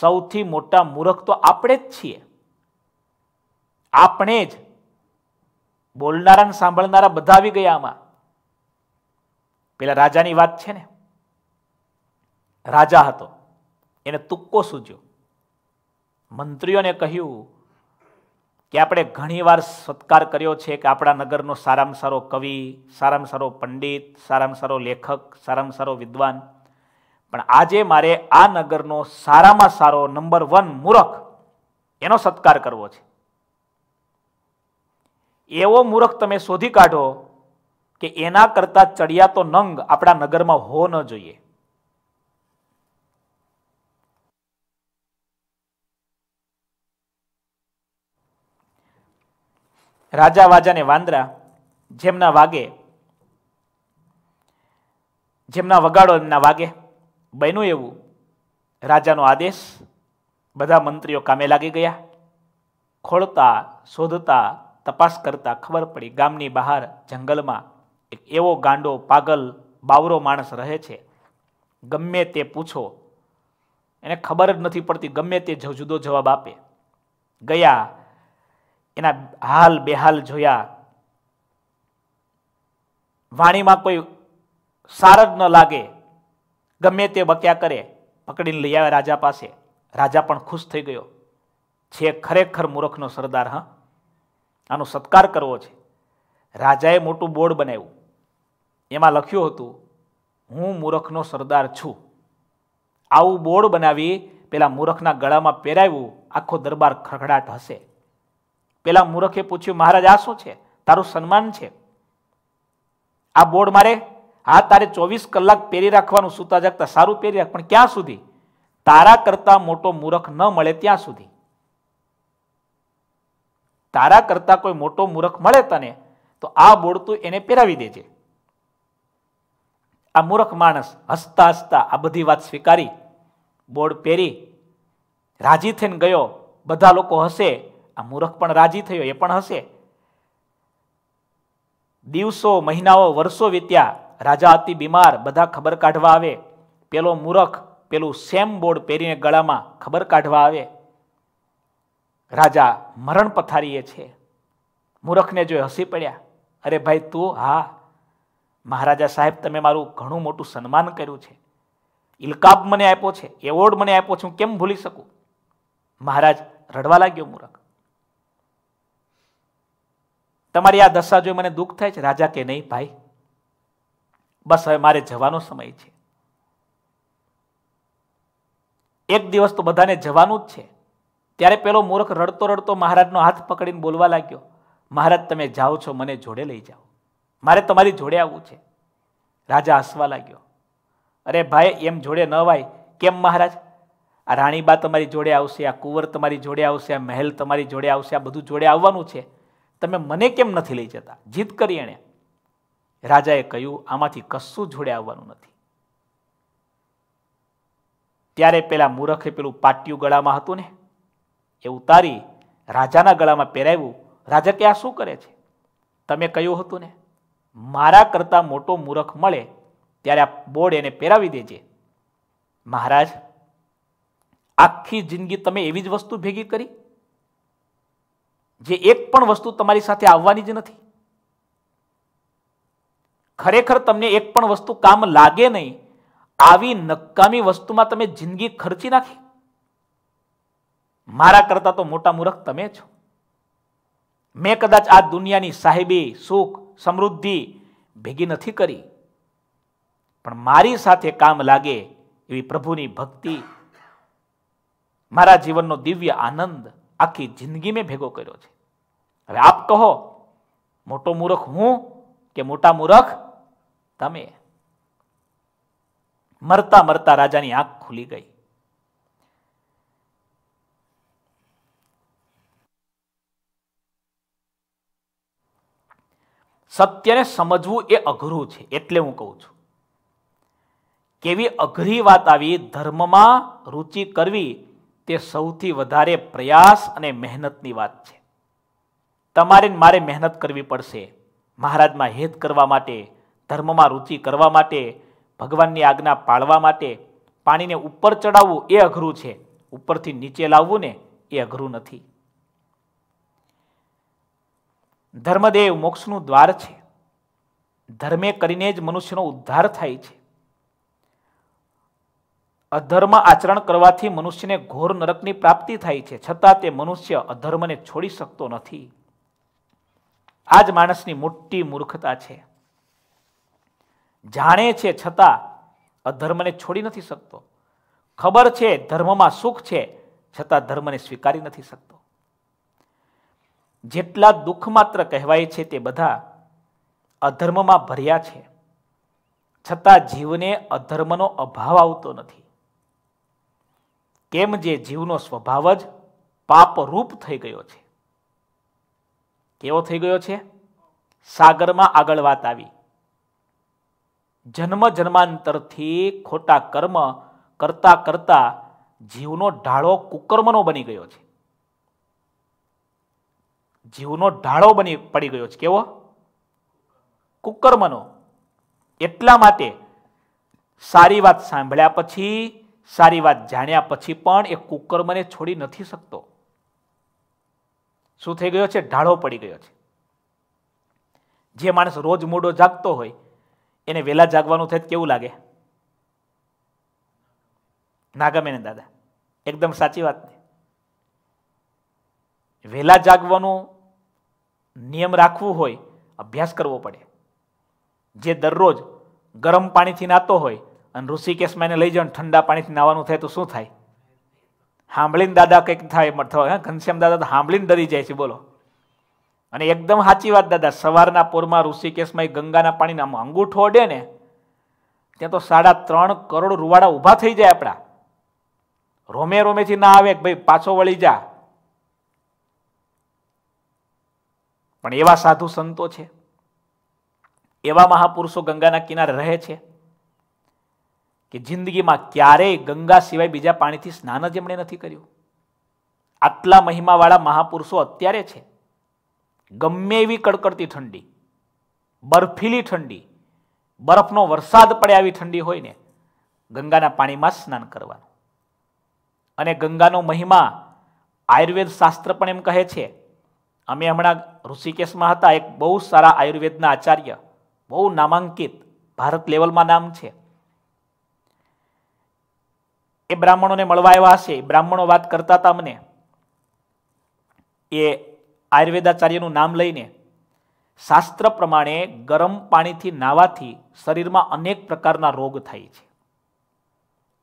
સૌથી મોટા મૂર્ખ તો આપણે જ છીએ. આપણે જ બોલનારા સાંભળનારા બધા આવી ગયા આમાં. પેલા રાજાની વાત છે ને? રાજા હતો. એને તુક્કો સૂજ્યો. મંત્રીઓને કહ્યું કે આપણે ઘણીવાર સત્કાર કર્યો છે કે આપણા નગરનો સારામાં સારો કવિ, સારામાં સારો પંડિત, સારામાં સારો લેખક, સારામાં સારો વિદ્વાન. પણ આજે મારે આ નગરનો સારામાં સારો નંબર વન મૂરખ એનો સત્કાર કરવો છે. એવો મૂરખ તમે શોધી કાઢો કે એના કરતા ચડિયાતો નંગ આપણા નગરમાં હો ન જોઈએ. રાજા વાજાને વાંદરા જેમના વાગે, જેમના વગાડો એમના વાગે, બન્યું એવું. રાજાનો આદેશ, બધા મંત્રીઓ કામે લાગી ગયા. ખોળતા, શોધતા તપાસ કરતા ખબર પડી ગામની બહાર જંગલમાં એક એવો ગાંડો પાગલ બાવરો માણસ રહે છે. ગમે તે પૂછો, એને ખબર જ નથી પડતી ગમે તે જુદો જવાબ આપે. ગયા, એના હાલ બેહાલ જોયા. વાણીમાં કોઈ સાર જ ન લાગે. ગમે તે બક્યા કરે, પકડીને લઈ આવ્યા રાજા પાસે. રાજા પણ ખુશ થઈ ગયો. છે ખરેખર મૂર્ખનો સરદાર, હા? આનો સત્કાર કરવો છે. રાજાએ મોટું બોર્ડ બનાવ્યું. એમાં લખ્યું હતું, હું મૂરખનો સરદાર છું. આવું બોર્ડ બનાવી પેલા મૂરખના ગળામાં પહેરાવ્યું, આખો દરબાર ખખડાટ હશે. પેલા મૂરખે પૂછ્યું, મહારાજ, આ શું છે? તારું સન્માન છે? આ બોર્ડ મારે? હા, તારે ચોવીસ કલાક પહેરી રાખવાનું સૂતા જાગતા સારું પહેરી રાખ, પણ ક્યાં સુધી? તારા કરતા મોટો મૂરખ ન મળે ત્યાં સુધી. તારા કરતા કોઈ મોટો મૂર્ખ મળે તને, તો આ બોર્ડ તું એને પહેરાવી દેજે. આ મૂર્ખ માણસ હસતા હસતા આ બધી વાત સ્વીકારી બોર્ડ પહેરી, રાજી થઈને ગયો, બધા લોકો હસે, આ મૂર્ખ પણ રાજી થયો, એ પણ હશે દિવસો, મહિનાઓ, વર્ષો વીત્યા, રાજા અતિ બીમાર, બધા ખબર કાઢવા આવે. પેલો મૂર્ખ, પેલું સેમ બોર્ડ પહેરીને ગળામાં ખબર કાઢવા આવે. રાજા મરણ પથારીએ છે. મૂરખને જોઈ હસી પડ્યા. અરે ભાઈ તું હા, મહારાજા સાહેબ, તમે મારું ઘણું મોટું સન્માન કર્યું છે. ઇલકાબ મને આપ્યો છે, એવોર્ડ મને આપ્યો છે, હું કેમ ભૂલી શકું? મહારાજ રડવા લાગ્યો મૂરખ. તમારી આ દશા જોઈ મને દુઃખ થાય છે? રાજા કે નહીં ભાઈ? બસ હવે મારે જવાનો સમય છે. એક દિવસ તો બધાને જવાનું જ છે. ત્યારે પેલો મૂર્ખ રડતો રડતો મહારાજનો હાથ પકડીને બોલવા લાગ્યો, મહારાજ, તમે જાઓ છો, મને જોડે લઈ જાઓ. મારે તમારી જોડે આવવું છે. રાજા હસવા લાગ્યો, અરે ભાઈ, એમ જોડે ન વાય. કેમ મહારાજ? આ રાણીબા તમારી જોડે આવશે, આ કુંવર તમારી જોડે આવશે, આ મહેલ તમારી જોડે આવશે, આ બધું જોડે આવવાનું છે. તમે મને કેમ નથી લઈ જતા? જીત કરી એણે. રાજાએ કહ્યું, આમાંથી કશું જોડે આવવાનું નથી. ત્યારે પેલા મૂરખે પેલું પાટિયું ગળામાં હતું ને એ ઉતારી રાજાના ગળામાં પહેરાવ્યું. રાજા કે આ શું કરે છે? તમે કહ્યું હતું ને, મારા કરતાં મોટો મૂરખ મળે ત્યારે આ બોર્ડ એને પહેરાવી દેજે. મહારાજ, આખી જિંદગી તમે એવી જ વસ્તુ ભેગી કરી, જે એક પણ વસ્તુ તમારી સાથે આવવાની જ નથી? ખરેખર તમને એક પણ વસ્તુ કામ લાગે નહીં, આવી નકામી વસ્તુમાં તમે જિંદગી ખર્ચી નાખી? મારા કરતા તો મોટા મૂર્ખ તમે છો. મેં કદાચ આ દુનિયાની સાહેબી, સુખ, સમૃદ્ધિ ભેગી નથી કરી. પણ મારી સાથે કામ લાગે એવી પ્રભુની ભક્તિ, મારા જીવનનો દિવ્ય આનંદ આખી જિંદગી મેં ભેગો કર્યો છે. હવે આપ કહો, મોટો મૂર્ખ હું કે મોટા મૂર્ખ તમે? મરતા મરતા રાજાની આંખ ખુલી ગઈ. સત્યને સમજવું એ અઘરું છે, એટલે હું કહું છું. કેવી અઘરી વાત આવી, ધર્મમાં રુચિ કરવી તે સૌથી વધારે પ્રયાસ અને મહેનતની વાત છે. તમારે મારે મહેનત કરવી પડશે. મહારાજમાં હેત કરવા માટે, ધર્મમાં રુચિ કરવા માટે, ભગવાનની આજ્ઞા પાળવા માટે, પાણીને ઉપર ચડાવવું એ અઘરું છે. ઉપરથી નીચે લાવવું ને એ અઘરું નથી. ધર્મદેવ મોક્ષનું દ્વાર છે. ધર્મે કરીને જ મનુષ્યનો ઉદ્ધાર થાય છે. અધર્મ આચરણ કરવાથી મનુષ્યને ઘોર નરકની પ્રાપ્તિ થાય છે. છતાં તે મનુષ્ય અધર્મને છોડી શકતો નથી. આ જ માણસની મોટી મૂર્ખતા છે. જાણે છે છતાં અધર્મને છોડી નથી શકતો. ખબર છે ધર્મમાં સુખ છે, છતાં ધર્મને સ્વીકારી નથી શકતો. જેટલા દુઃખ માત્ર કહેવાય છે તે બધા અધર્મમાં ભર્યા છે. છતાં જીવને અધર્મનો અભાવ આવતો નથી. કેમ જે જીવનો સ્વભાવ જ પાપરૂપ થઈ ગયો છે? કેવો થઈ ગયો છે? સાગરમાં આગળ વાત આવી. જન્મ જન્માંતરથી ખોટા કર્મ કરતા કરતા જીવનો ઢાળો કુકર્મનો બની ગયો છે. જીવનો ઢાળો બની, પડી ગયો છે. કેવો? કુકર્મનો. એટલા માટે સારી વાત સાંભળ્યા પછી, સારી વાત જાણ્યા પછી પણ એ કુકર્મને છોડી નથી શકતો. શું થઈ ગયો છે? ઢાળો પડી ગયો છે. જે માણસ રોજ મોડો જાગતો હોય, એને વહેલા જાગવાનું થાય કેવું લાગે? ના ગમે ને દાદા. એકદમ સાચી વાત વહેલા જાગવાનું નિયમ રાખવું હોય, અભ્યાસ કરવો પડે. જે દરરોજ ગરમ પાણીથી નાતો હોય અને ઋષિકેશમાં એને લઈ જાઓ ઠંડા પાણીથી નાવાનું થાય તો શું થાય? સાંભળીને દાદા કંઈક થાય થવા ઘનશ્યામ દાદા તો સાંભળીને ડરી જાય છે, બોલો. અને એકદમ સાચી વાત, દાદા, સવારના પોરમાં ઋષિકેશમાં ગંગાના આમ અંગૂઠો ઓડે ને, ત્યાં તો સાડા ત્રણ કરોડ રૂવાડા ઊભા થઈ જાય આપણા. રોમે રોમેથી ના આવે ભાઈ પાછો વળી જા. પણ એવા સાધુ સંતો છે. એવા મહાપુરુષો ગંગાના કિનારે રહે છે કે જિંદગીમાં ક્યારેય ગંગા સિવાય બીજા પાણીથી સ્નાન જ એમણે નથી કર્યું. આટલા મહિમાવાળા મહાપુરુષો અત્યારે છે. ગમે એવી કડકડતી ઠંડી, બરફીલી ઠંડી, બરફનો વરસાદ પડે આવી ઠંડી હોય ને, ગંગાના પાણીમાં સ્નાન કરવાનું. અને ગંગાનો મહિમા આયુર્વેદ શાસ્ત્ર પણ એમ કહે છે અમે હમણાં ઋષિકેશમાં હતા, એક બહુ સારા આયુર્વેદના આચાર્ય, બહુ નામાંકિત, ભારત લેવલમાં નામ છે. એ બ્રાહ્મણોને મળવા આવ્યા હશે. બ્રાહ્મણો વાત કરતા હતા મને એ આયુર્વેદાચાર્યનું નામ લઈને શાસ્ત્ર પ્રમાણે ગરમ પાણીથી નાવાથી શરીરમાં અનેક પ્રકારના રોગ થાય છે.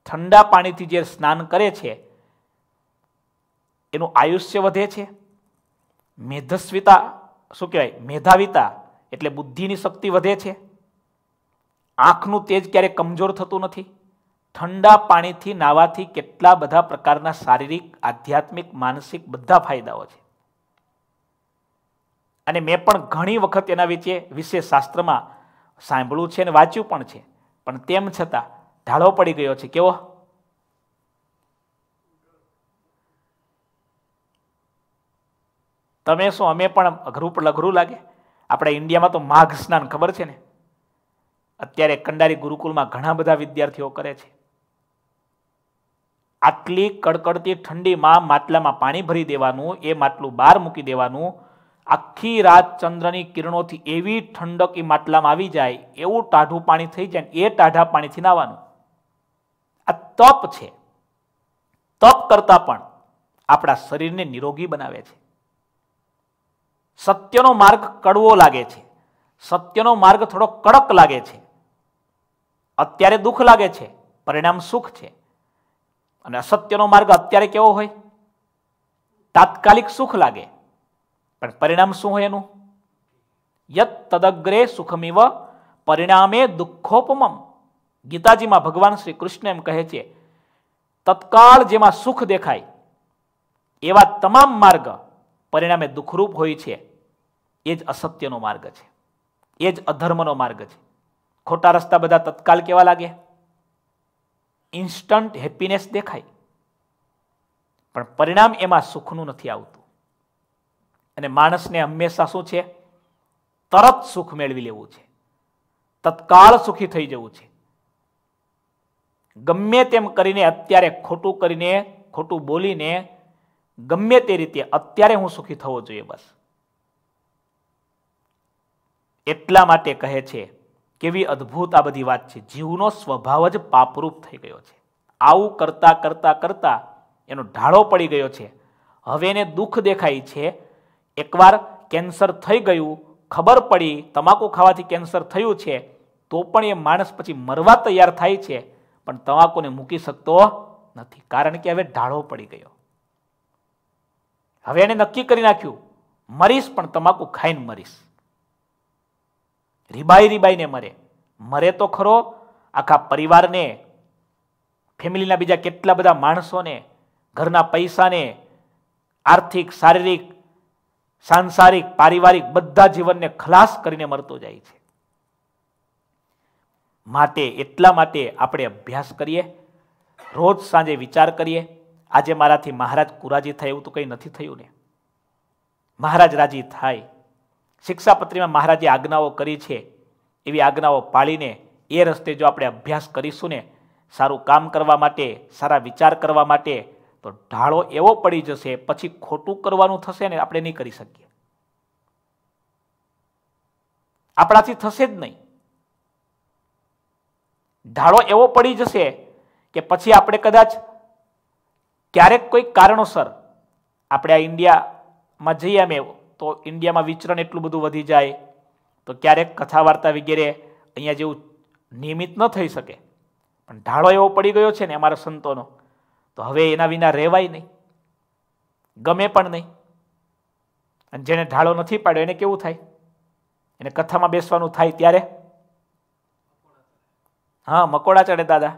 ઠંડા પાણીથી જે સ્નાન કરે છે, એનું આયુષ્ય વધે છે. મેધસ્વિતા, શું કહેવાય? મેધાવિતા એટલે બુદ્ધિની શક્તિ વધે છે. આંખનું તેજ ક્યારેય કમજોર થતું નથી. ઠંડા પાણીથી નાવાથી કેટલા બધા પ્રકારના શારીરિક, આધ્યાત્મિક, માનસિક બધા ફાયદાઓ છે. અને મેં પણ ઘણી વખત એના વિશે વિશે શાસ્ત્રમાં સાંભળ્યું છે અને વાંચ્યું પણ છે. પણ તેમ છતાં ઢાળો પડી ગયો છે. કેવો? તમે શું, અમે પણ અઘરું પણ અઘરું લાગે? આપણે ઇન્ડિયામાં તો માઘ સ્નાન ખબર છે ને? અત્યારે કંડારી ગુરુકુલમાં ઘણા બધા વિદ્યાર્થીઓ કરે છે. આટલી કડકડતી ઠંડીમાં માટલામાં પાણી ભરી દેવાનું, એ માટલું બહાર મૂકી દેવાનું, આખી રાત ચંદ્રની કિરણોથી એવી ઠંડક એ માટલામાં આવી જાય, એવું ટાઢું પાણી થઈ જાય એ ટાઢા પાણીથી નાવાનું. આ તપ છે. તપ કરતાં પણ આપણા શરીરને નિરોગી બનાવે છે. સત્યનો માર્ગ કડવો લાગે છે. સત્યનો માર્ગ થોડો કડક લાગે છે. અત્યારે દુઃખ લાગે છે. પરિણામ સુખ છે. અને અસત્યનો માર્ગ અત્યારે કેવો હોય? તાત્કાલિક સુખ લાગે. પણ પરિણામ શું હોય એનું? યત તદગ્રે સુખમિવ પરિણામે દુઃખોપમમ. ગીતાજીમાં ભગવાન શ્રી કૃષ્ણ એમ કહે છે, તત્કાળ જેમાં સુખ દેખાય, એવા તમામ માર્ગ પરિણામે દુઃખરૂપ હોય છે, એ જ અસત્યનો માર્ગ છે. એ જ અધર્મનો માર્ગ છે. ખોટા રસ્તા બધા તત્કાલ કેવા લાગે? ઇન્સ્ટન્ટ હેપીનેસ દેખાય. પણ પરિણામ એમાં સુખનું નથી આવતું. અને માણસને હંમેશા શું છે? તરત સુખ મેળવી લેવું છે. તત્કાળ સુખી થઈ જવું છે. ગમે તેમ કરીને અત્યારે ખોટું કરીને, ખોટું બોલીને ગમે તે રીતે અત્યારે હું સુખી થવો જોઈએ બસ. એટલા માટે કહે છે, કેવી અદ્ભુત આ બધી વાત છે. જીવનો સ્વભાવ જ પાપરૂપ થઈ ગયો છે. આવું કરતા કરતા કરતા એનો ઢાળો પડી ગયો છે. હવે એને દુઃખ દેખાય છે. એકવાર કેન્સર થઈ ગયું, ખબર પડી, તમાકુ ખાવાથી કેન્સર થયું છે, તો પણ એ માણસ પછી મરવા તૈયાર થાય છે, પણ તમાકુને મૂકી શકતો નથી. કારણ કે હવે ઢાળો પડી ગયો. હવે એને નક્કી કરી નાખ્યું, મરીશ પણ તમાકુ ખાઈને મરીશ. રીબાઈ રીબાઈને મરે. મરે તો ખરો, આખા પરિવારને, ફેમિલીના બીજા કેટલા બધા માણસોને, ઘરના પૈસાને, આર્થિક, શારીરિક, સાંસારિક, પારિવારિક બધા જીવનને ખલાસ કરીને મરતો જાય છે. માટે, એટલા માટે આપણે અભ્યાસ કરીએ, રોજ સાંજે વિચાર કરીએ આજે મારાથી મહારાજ કુરાજી થાય એવું તો કંઈ નથી થયું ને. મહારાજ રાજી થાય. શિક્ષાપત્રીમાં મહારાજે આજ્ઞાઓ કરી છે. એવી આજ્ઞાઓ પાળીને એ રસ્તે જો આપણે અભ્યાસ કરીશું ને, સારું કામ કરવા માટે, સારા વિચાર કરવા માટે, તો ઢાળો એવો પડી જશે, પછી ખોટું કરવાનું થશે ને આપણે નહીં કરી શકીએ. આપણાથી થશે જ નહીં. ઢાળો એવો પડી જશે કે પછી આપણે કદાચ ક્યારેક કોઈ કારણોસર આપણે આ ઇન્ડિયામાં જઈએ અમે, તો ઇન્ડિયામાં વિચરણ એટલું બધું વધી જાય, તો ક્યારેક કથા વાર્તા વગેરે અહીંયા જેવું નિયમિત ન થઈ શકે. પણ ઢાળો એવો પડી ગયો છે ને અમારા સંતોનો, તો હવે એના વિના રહેવાય નહીં. ગમે પણ નહીં. અને જેને ઢાળો નથી પાડ્યો, એને કેવું થાય? એને કથામાં બેસવાનું થાય ત્યારે? હા, મકોડા ચડે દાદા.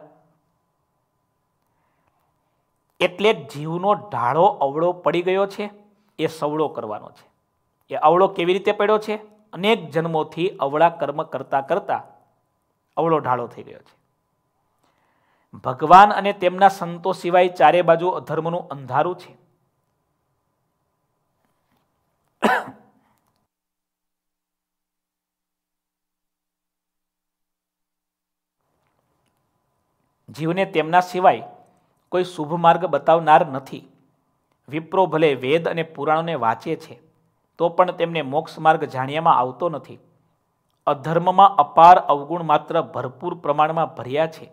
એટલે જીવનો ઢાળો અવળો પડી ગયો છે, એ સવળો કરવાનો છે. એ અવળો કેવી રીતે પડ્યો છે? અનેક જન્મોથી અવળા કર્મ કરતા કરતા અવળો ઢાળો થઈ ગયો છે. ભગવાન અને તેમના સંતો સિવાય ચારે બાજુ અધર્મનું અંધારું છે. જીવને તેમના સિવાય કોઈ શુભ માર્ગ બતાવનાર નથી. વિપ્રો ભલે વેદ અને પુરાણોને વાંચે છે, તો પણ તેમને મોક્ષ માર્ગ જાણ્યામાં આવતો નથી. અધર્મમાં અપાર અવગુણ માત્ર ભરપૂર પ્રમાણમાં ભર્યા છે.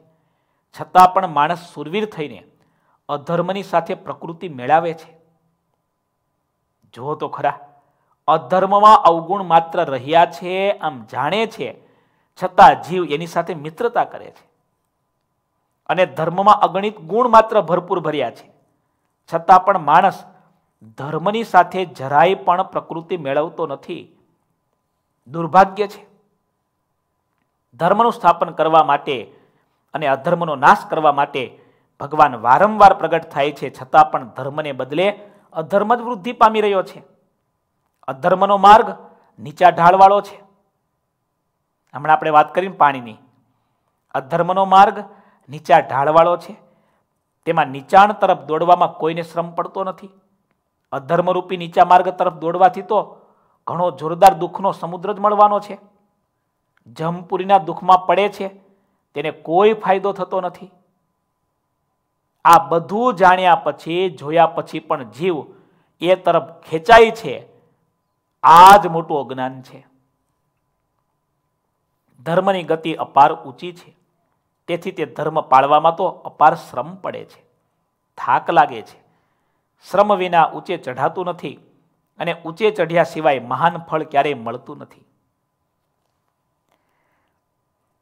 છતાં પણ માણસ સુરવીર થઈને અધર્મની સાથે પ્રકૃતિ મેળવે છે. જુઓ તો ખરા, અધર્મમાં અવગુણ માત્ર રહ્યા છે, આમ જાણે છે, છતાં જીવ એની સાથે મિત્રતા કરે છે. અને ધર્મમાં અગણિત ગુણ માત્ર ભરપૂર ભર્યા છે. છતાં પણ માણસ ધર્મની સાથે જરાય પણ પ્રકૃતિ મેળવતો નથી. દુર્ભાગ્ય છે. ધર્મનું સ્થાપન કરવા માટે અને અધર્મનો નાશ કરવા માટે ભગવાન વારંવાર પ્રગટ થાય છે. છતાં પણ ધર્મને બદલે અધર્મ જ વૃદ્ધિ પામી રહ્યો છે. અધર્મનો માર્ગ નીચા ઢાળવાળો છે. હમણાં આપણે વાત કરીને પાણીની. અધર્મનો માર્ગ નીચા ઢાળવાળો છે. તેમાં નીચાણ તરફ દોડવામાં કોઈને શ્રમ પડતો નથી. અધર્મરૂપી નીચા માર્ગ તરફ દોડવાથી તો ઘણો જોરદાર દુઃખનો સમુદ્ર જ મળવાનો છે. જમપુરીના દુઃખમાં પડે છે, તેને કોઈ ફાયદો થતો નથી. આ બધું જાણ્યા પછી, જોયા પછી પણ જીવ એ તરફ ખેંચાય છે. આ જ મોટું અજ્ઞાન છે. ધર્મની ગતિ અપાર ઊંચી છે. તેથી તે ધર્મ પાળવામાં તો અપાર શ્રમ પડે છે. થાક લાગે છે. શ્રમ વિના ઊંચે ચઢાતું નથી અને ઊંચે ચઢ્યા સિવાય મહાન ફળ ક્યારેય મળતું નથી.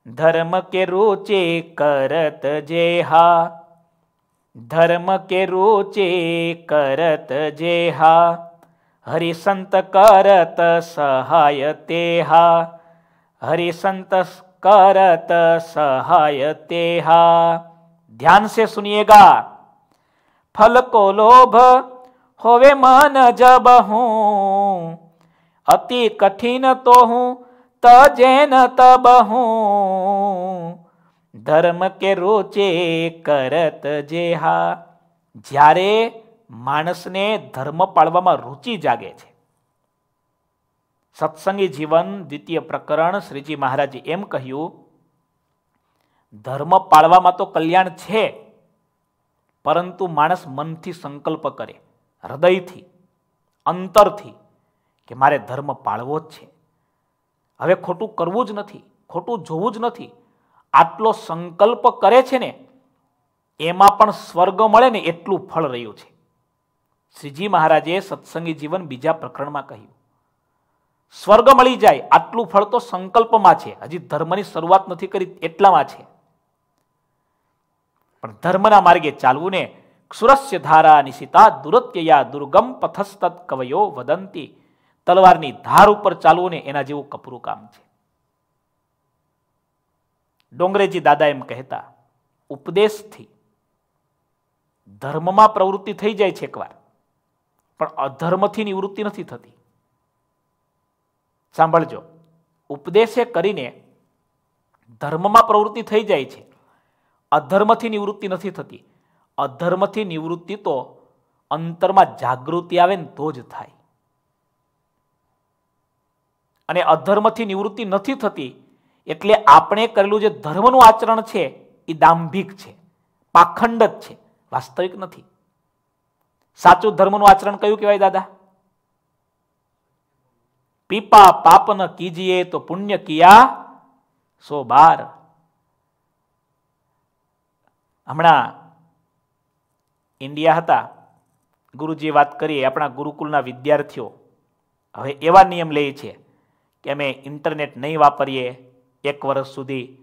ધર્મ કે રોચે કરત જે હા. ધર્મ કે રોચે કરત જે હા. હરિસંત કરત સહાય તે હા. હરિસંત करत सहाय तेहा ध्यान से सुनिएगा फल को लोभ होवे मन जब हूं अति कठिन तो हूं तजेन तब हूं ધર્મ કે રોચે કરત જેહા જ્યારે માણસને ધર્મ પાળવામાં રુચિ જાગે છે સત્સંગી જીવન દ્વિતીય પ્રકરણ શ્રીજી મહારાજે એમ કહ્યું, ધર્મ પાળવામાં તો કલ્યાણ છે, પરંતુ માણસ મનથી સંકલ્પ કરે, હૃદયથી, અંતરથી કે મારે ધર્મ પાળવો જ છે. હવે ખોટું કરવું જ નથી, ખોટું જોવું જ નથી. આટલો સંકલ્પ કરે છે ને, એમાં પણ સ્વર્ગ મળે ને એટલું ફળ રહ્યું છે. શ્રીજી મહારાજે સત્સંગી જીવન બીજા પ્રકરણમાં કહ્યું. સ્વર્ગ મળી જાય, આટલું ફળ તો સંકલ્પમાં છે. હજી ધર્મની શરૂઆત નથી કરી, એટલામાં છે. પણ ધર્મના માર્ગે ચાલવું ને સુરસ્ય ધારા નિશિતા દુરત્યયા દુર્ગમ પથસ્તત કવયો વદંતી. તલવારની ધાર ઉપર ચાલવું ને એના જેવું કપરું કામ છે. ડોંગરેજી દાદા એમ કહેતા, ઉપદેશથી ધર્મમાં પ્રવૃત્તિ થઈ જાય છે એકવાર, પણ અધર્મથી નિવૃત્તિ નથી થતી. સાંભળજો. ઉપદેશે કરીને ધર્મમાં પ્રવૃત્તિ થઈ જાય છે. અધર્મથી નિવૃત્તિ નથી થતી. અધર્મથી નિવૃત્તિ તો અંતરમાં જાગૃતિ આવે ને તો જ થાય. અને અધર્મથી નિવૃત્તિ નથી થતી એટલે આપણે કરેલું જે ધર્મનું આચરણ છે એ દાંભિક છે. પાખંડ જ છે. વાસ્તવિક નથી. સાચું ધર્મનું આચરણ કયું કહેવાય દાદા? પીપા પાપ ન કીજીએ તો પુણ્ય કિયા સો બાર. હમણાં ઇન્ડિયા હતા. ગુરુજી વાત કરીએ આપણા ગુરુકુલના વિદ્યાર્થીઓ. હવે એવા નિયમ લે છે કે અમે ઇન્ટરનેટ નહીં વાપરીએ એક વર્ષ સુધી.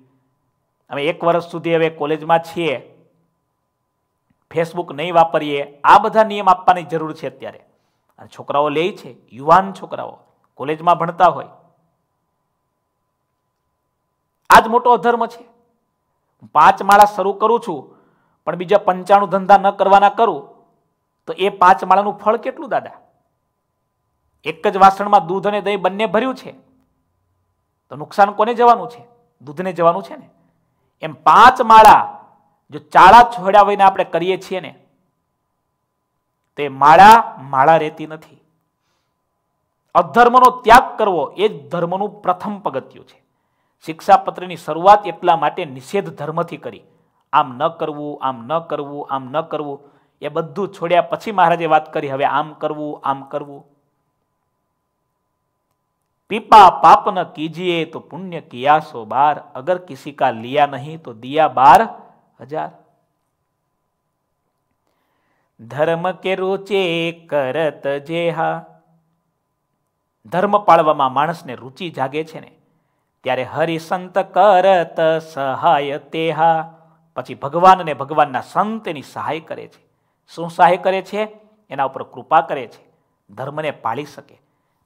અમે એક વર્ષ સુધી હવે કોલેજમાં છીએ. ફેસબુક નહીં વાપરીએ. આ બધા નિયમ આપવાની જરૂર છે અત્યારે. છોકરાઓ લે છે, યુવાન છોકરાઓ. કોલેજમાં ભણતા હોય. આ જ મોટો અધર્મ છે. પાંચ માળા શરૂ કરું છું, પણ બીજા પંચાણું ધંધા ન કરવાના કરું, તો એ પાંચ માળાનું ફળ કેટલું, દાદા? એક જ વાસણમાં દૂધ અને દહીં બંને ભર્યું છે. તો નુકસાન કોને જવાનું છે? દૂધને જવાનું છે ને? એમ પાંચ માળા જો ચાળા છોડ્યા હોઈને આપણે કરીએ છીએ ને, તે માળા માળા રહેતી નથી. અધર્મનો ત્યાગ કરવો એ જ ધર્મનું પ્રથમ પગથિયું છે. શિક્ષાપત્રની શરૂઆત એટલા માટે નિષેધ ધર્મથી કરી. આમ ન કરવું, આમ ન કરવું, આમ ન કરવું, એ બધું છોડ્યા પછી મહારાજે વાત કરી, હવે આમ કરવું આમ કરવું. પીપા પાપ ન કીજીએ તો પુણ્ય કિયાસો બાર, અગર કિસી કા લિયા નહીં તો દિયા બાર હજાર. ધર્મ કે રોચે કરત જે હા ધર્મ પાળવામાં માણસને રુચિ જાગે છે ને, ત્યારે હરિસંત કરત સહાય તેહા. પછી ભગવાન અને ભગવાનના સંત એની સહાય કરે છે. શું સહાય કરે છે? એના ઉપર કૃપા કરે છે. ધર્મને પાળી શકે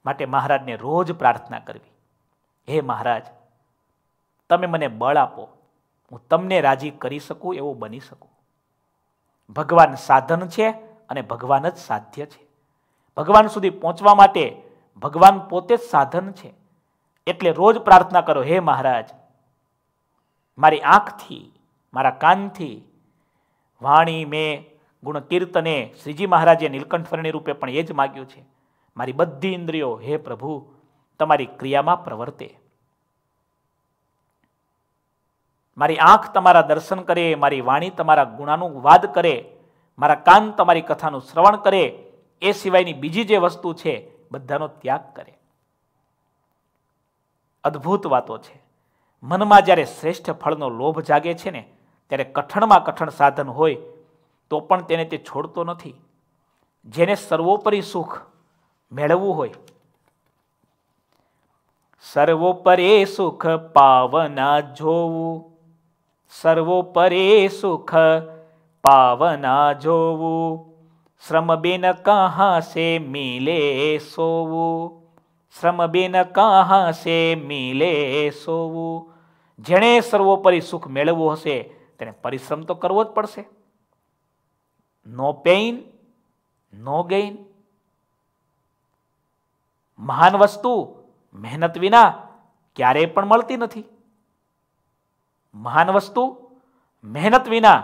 માટે મહારાજને રોજ પ્રાર્થના કરવી. હે મહારાજ, તમે મને બળ આપો. હું તમને રાજી કરી શકું એવું બની શકું. ભગવાન સાધન છે અને ભગવાન જ સાધ્ય છે. ભગવાન સુધી પહોંચવા માટે ભગવાન પોતે જ સાધન છે. એટલે રોજ પ્રાર્થના કરો, હે મહારાજ, મારી આંખથી, મારા કાનથી વાણી મેં ગુણ કીર્તને શ્રીજી મહારાજે નીલકંઠવર્ણી રૂપે પણ એ જ માગ્યું છે. મારી બધી ઇન્દ્રિયો, હે પ્રભુ, તમારી ક્રિયામાં પ્રવર્તે. મારી આંખ તમારા દર્શન કરે, મારી વાણી તમારા ગુણાનું વાદ કરે, મારા કાન તમારી કથાનું શ્રવણ કરે, એ સિવાયની બીજી જે વસ્તુ છે બધાનો ત્યાગ કરે. અદ્ભુત વાતો છે. મનમાં જ્યારે શ્રેષ્ઠ ફળનો લોભ જાગે છે ને, ત્યારે કઠણમાં કઠણ સાધન હોય, તો પણ તેને તે છોડતો નથી. જેને સર્વોપરી સુખ મેળવવું હોય. સર્વોપરે સુખ પાવના જોવું. સર્વોપરે સુખ પાવના જોવું. શ્રમ બેન કહા સે મિલે સોવું શ્રમ બેન કહા સે મિલે સોવું જેણે સર્વોપરી સુખ મેળવવું હશે તેને પરિશ્રમ તો કરવો જ પડશે નો પેઇન નો ગેઇન મહાન વસ્તુ મહેનત વિના ક્યારેય પણ મળતી નથી મહાન વસ્તુ મહેનત વિના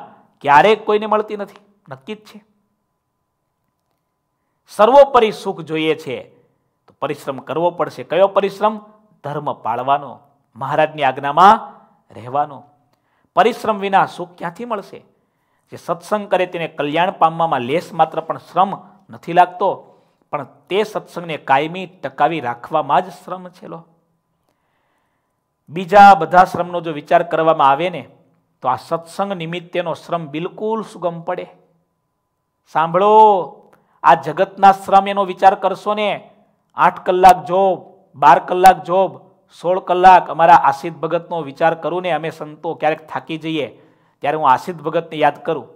ક્યારેય કોઈને મળતી નથી નક્કી જ છે સર્વોપરી સુખ જોઈએ છે, તો પરિશ્રમ કરવો પડશે. કયો પરિશ્રમ? ધર્મ પાળવાનો, મહારાજની આજ્ઞામાં રહેવાનો. પરિશ્રમ વિના સુખ ક્યાંથી મળશે? જે સત્સંગ કરે તેને કલ્યાણ પામવામાં લેસ માત્ર પણ શ્રમ નથી લાગતો, પણ તે સત્સંગને કાયમી ટકાવી રાખવામાં જ શ્રમ છે લો. બીજા બધા શ્રમનો જો વિચાર કરવામાં આવે ને, તો આ સત્સંગ નિમિત્તેનો શ્રમ બિલકુલ સુગમ પડે. સાંભળો આ જગતના શ્રમ એનો વિચાર કરશો ને, આઠ કલાક જોબ બાર કલાક જોબ સોળ કલાક અમારા આશિત ભગતનો વિચાર કરું ને, અમે સંતો ક્યારેક થાકી જઈએ, ત્યારે હું આશિત ભગતને યાદ કરું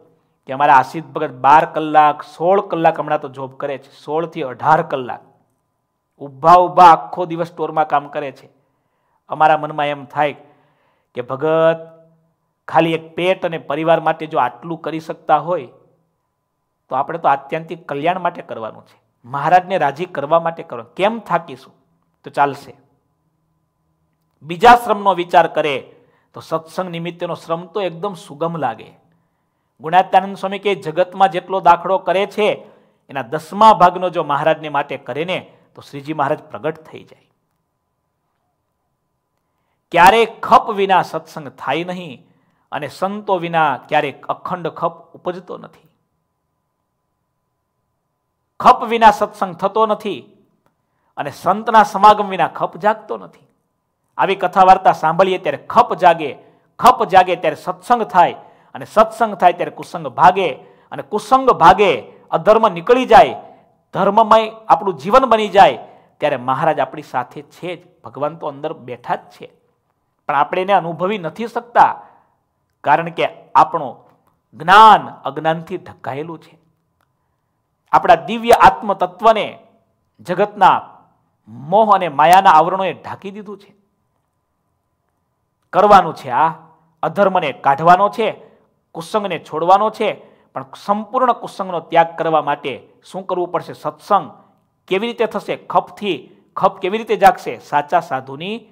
કે અમારા આશિત ભગત બાર કલાક, સોળ કલાક હમણાં તો જોબ કરે છે સોળથી અઢાર કલાક. ઊભા ઊભા આખો દિવસ સ્ટોરમાં કામ કરે છે. અમારા મનમાં એમ થાય કે ભગત, ખાલી એક પેટ અને પરિવાર માટે જો આટલું કરી શકતા હોય આપણે તો આત્યંતિક કલ્યાણ માટે કરવાનું છે. મહારાજને રાજી કરવા માટે કરવાનું. કેમ થાકીશું? તો ચાલશે. બીજા શ્રમનો વિચાર કરે તો સત્સંગ નિમિત્તેનો શ્રમ તો એકદમ સુગમ લાગે. ગુણાત્યાનંદ સ્વામી કે જગતમાં જેટલો દાખલો કરે છે, એના દસમા ભાગનો જો મહારાજને માટે કરે ને, તો શ્રીજી મહારાજ પ્રગટ થઈ જાય. ક્યારેય ખપ વિના સત્સંગ થાય નહીં અને સંતો વિના ક્યારેક અખંડ ખપ ઉપજતો નથી. ખપ વિના સત્સંગ થતો નથી અને સંતના સમાગમ વિના ખપ જાગતો નથી. આવી કથા વાર્તા સાંભળીએ ત્યારે ખપ જાગે ખપ જાગે ત્યારે સત્સંગ થાય અને સત્સંગ થાય ત્યારે કુસંગ ભાગે અને કુસંગ ભાગે અધર્મ નીકળી જાય, ધર્મમય આપણું જીવન બની જાય ત્યારે મહારાજ આપણી સાથે છે જ, ભગવાન તો અંદર બેઠા જ છે. પણ આપણે એને અનુભવી નથી શકતા કારણ કે આપણું જ્ઞાન અજ્ઞાનથી ઢકાયેલું છે. આપણા દિવ્ય આત્મતત્વને, જગતના મોહ અને માયાના આવરણોએ ઢાંકી દીધું છે. કરવાનું છે આ, અધર્મને કાઢવાનો છે, કુસંગને છોડવાનો છે, પણ સંપૂર્ણ કુસંગનો ત્યાગ કરવા માટે શું કરવું પડશે? સત્સંગ કેવી રીતે થશે? ખપથી, ખપ કેવી રીતે જાગશે? સાચા સાધુની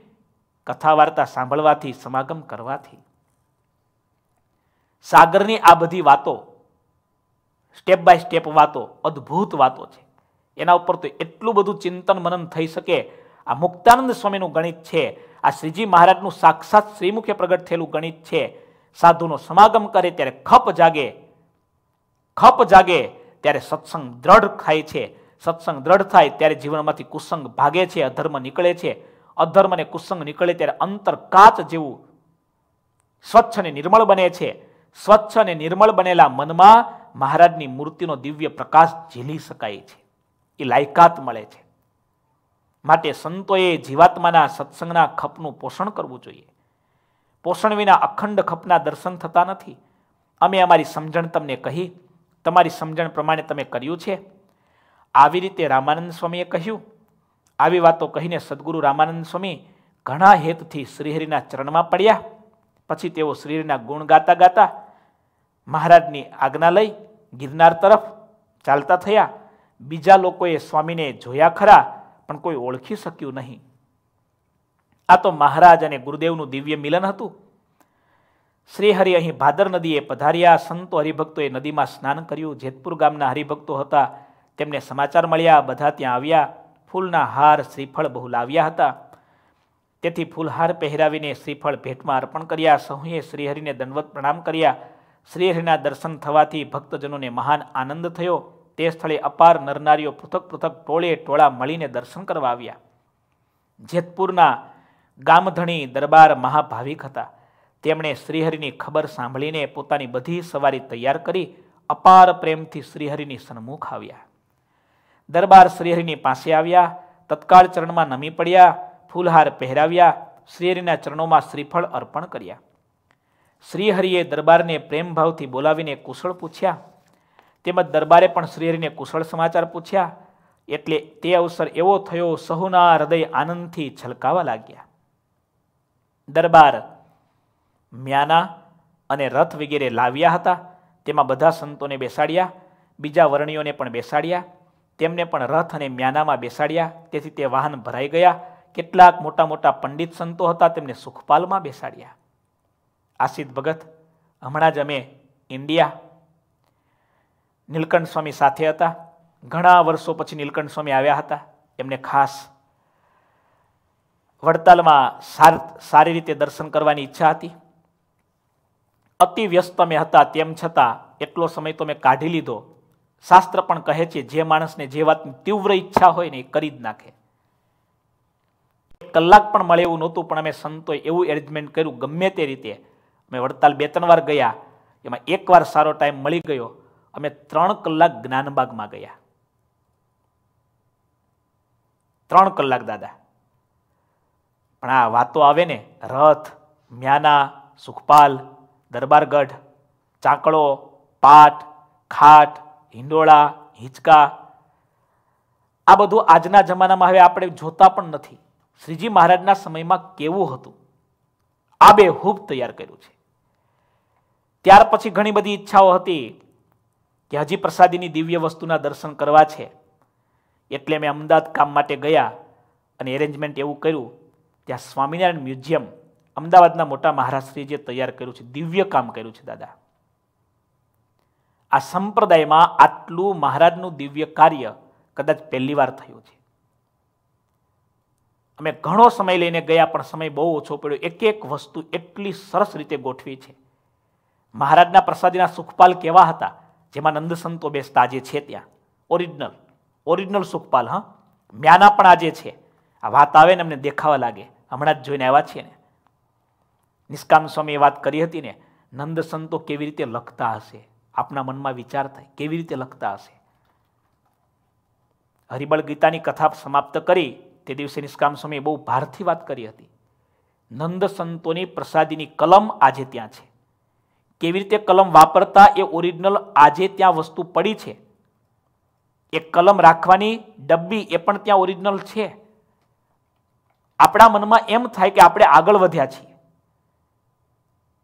કથા વાર્તા સાંભળવાથી, સમાગમ કરવાથી. સાગરની આ બધી વાતો સ્ટેપ બાય સ્ટેપ વાતો, અદ્ભુત વાતો છે. એના ઉપર તો એટલું બધું ચિંતન મનન થઈ શકે. આ મુક્તાનંદ સ્વામીનું ગણિત છે. આ શ્રીજી મહારાજનું સાક્ષાત શ્રીમુખે પ્રગટ થયેલું ગણિત છે. સાધુનો સમાગમ કરે ત્યારે ખપ જાગે. ખપ જાગે ત્યારે સત્સંગ દ્રઢ થાય છે. સત્સંગ દ્રઢ થાય ત્યારે જીવનમાંથી કુસંગ ભાગે છે, અધર્મ નીકળે છે. અધર્મ અને કુસંગ નીકળે ત્યારે અંતર કાચ જેવું સ્વચ્છ અને નિર્મળ બને છે. સ્વચ્છ અને નિર્મળ બનેલા મનમાં મહારાજની મૂર્તિનો દિવ્ય પ્રકાશ ઝીલી શકાય છે. એ લાયકાત મળે છે. માટે સંતોએ જીવાત્માના સત્સંગના ખપનું પોષણ કરવું જોઈએ. પોષણ વિના અખંડ ખપના દર્શન થતા નથી. અમે અમારી સમજણ તમને કહી, તમારી સમજણ પ્રમાણે તમે કર્યું છે. આવી રીતે રામાનંદ સ્વામીએ કહ્યું. આવી વાતો કહીને સદગુરુ રામાનંદ સ્વામી ઘણા હેતથી શ્રીહરિના ચરણમાં પડ્યા. પછી તેઓ શ્રીહરિના ગુણ ગાતા ગાતા મહારાજની આજ્ઞા લઈ ગિરનાર તરફ ચાલતા થયા. બીજા લોકોએ સ્વામીને જોયા ખરા, પણ કોઈ ઓળખી શક્યું નહીં. આ તો મહારાજ અને ગુરુદેવનું દિવ્ય મિલન હતું. શ્રીહરિ અહીં ભાદર નદીએ પધાર્યા. સંતો હરિભક્તોએ નદીમાં સ્નાન કર્યું. જેતપુર ગામના હરિભક્તો હતા. તેમને સમાચાર મળ્યા. બધા ત્યાં આવ્યા. ફૂલના હાર શ્રીફળ બહુ લાવ્યા હતા. તેથી ફૂલહાર પહેરાવીને શ્રીફળ ભેટમાં અર્પણ કર્યા. સહુએ શ્રીહરિને દંડવત પ્રણામ કર્યા. શ્રીહરિના દર્શન થવાથી ભક્તજનોને મહાન આનંદ થયો. તે સ્થળે અપાર નરનારીઓ પૃથક પૃથક ટોળે ટોળા મળીને દર્શન કરવા આવ્યા. જેતપુરના ગામધણી દરબાર મહાભાવિક હતા. તેમણે શ્રીહરિની ખબર સાંભળીને પોતાની બધી સવારી તૈયાર કરી અપાર પ્રેમથી શ્રીહરિની સન્મુખ આવ્યા. દરબાર શ્રીહરિની પાસે આવ્યા, તત્કાળ ચરણમાં નમી પડ્યા, ફૂલહાર પહેરાવ્યા, શ્રીહરિના ચરણોમાં શ્રીફળ અર્પણ કર્યા. શ્રીહરિએ દરબારને પ્રેમભાવથી બોલાવીને કુશળ પૂછ્યા. તેમજ દરબારે પણ શ્રીહરિને કુશળ સમાચાર પૂછ્યા. એટલે તે અવસર એવો થયો, સહુના હૃદય આનંદથી છલકાવા લાગ્યા. દરબાર મ્યાના અને રથ વગેરે લાવ્યા હતા. તેમાં બધા સંતોને બેસાડ્યા, બીજા વર્ણિયોને પણ બેસાડ્યા. તેમને પણ રથ અને મ્યાનામાં બેસાડ્યા. તેથી તે વાહન ભરાઈ ગયા. કેટલાક મોટા મોટા પંડિત સંતો હતા, તેમને સુખપાલમાં બેસાડ્યા. આસિત ભગત, હમણાં જ અમે ઇન્ડિયા નીલકંઠ સ્વામી સાથે હતા. ઘણા વર્ષો પછી નીલકંઠ સ્વામી આવ્યા હતા. એમને ખાસ વડતાલમાં સારી રીતે દર્શન કરવાની ઈચ્છા હતી. અતિ વ્યસ્ત અમે હતા, તેમ છતાં એટલો સમય તો મેં કાઢી લીધો. શાસ્ત્ર પણ કહે છે, જે માણસને જે વાતની તીવ્ર ઈચ્છા હોય ને એ કરી જ નાખે. કલાક પણ મળે એવું નહોતું, પણ અમે સંતોએ એવું એરેન્જમેન્ટ કર્યું, ગમે તે રીતે અમે વડતાલ બે ત્રણ વાર ગયા. એમાં એક વાર સારો ટાઈમ મળી ગયો. અમે ત્રણ કલાક જ્ઞાનબાગમાં ગયા. ત્રણ કલાક દાદા. પણ આ વાતો આવે ને, રથ, મ્યાના, સુખપાલ, દરબારગઢ, ચાકળો, પાટ, ખાટ, હિંડોળા, હિંચકા, આ બધું આજના જમાનામાં હવે આપણે જોતા પણ નથી. શ્રીજી મહારાજના સમયમાં કેવું હતું? આ બે હૂબ તૈયાર કર્યું છે. ત્યાર પછી ઘણી બધી ઈચ્છાઓ હતી કે હજી પ્રસાદીની દિવ્ય વસ્તુના દર્શન કરવા છે. એટલે મેં અમદાવાદ કામ માટે ગયા અને એરેન્જમેન્ટ એવું કર્યું ત્યાં સ્વામિનારાયણ મ્યુઝિયમ અમદાવાદના મોટા મહારાષ્ટ્રીએ તૈયાર કર્યું છે, દિવ્ય કામ કર્યું છે, દાદા. આ સંપ્રદાયમાં આટલું મહારાજનું દિવ્ય કાર્ય કદાચ પહેલી વાર થયું છે. અમે ઘણો સમય લઈને ગયા પણ સમય બહુ ઓછો પડ્યો. એક એક વસ્તુ એટલી સરસ રીતે ગોઠવી છે. મહારાજના પ્રસાદીના સુખપાલ કેવા હતા? જેમાં નંદ સંતો બેસતા આજે છે ત્યાં. ઓરિજિનલ ઓરિજિનલ સુખપાલ, હા? મ્યાના પણ આજે છે. આ વાત આવે ને અમને દેખાવા લાગે. હમણાં જ જોઈને આવ્યા છીએ ને. નિષ્કામ સ્વામીએ વાત કરી હતી ને, નંદ સંતો કેવી રીતે લખતા હશે? આપના મનમાં વિચાર થાય. કેવી રીતે લખતા હશે? હરિબળ ગીતાની કથા સમાપ્ત કરી તે દિવસે નિષ્કામ સ્વામીએ બહુ ભારથી વાત કરી હતી. નંદ સંતોની પ્રસાદીની કલમ આજે ત્યાં છે. કેવી રીતે કલમ વાપરતા એ ઓરિજિનલ આજે ત્યાં વસ્તુ પડી છે? એ કલમ રાખવાની ડબ્બી એ પણ ત્યાં ઓરિજિનલ છે. આપણા મનમાં એમ થાય કે આપણે આગળ વધ્યા છીએ.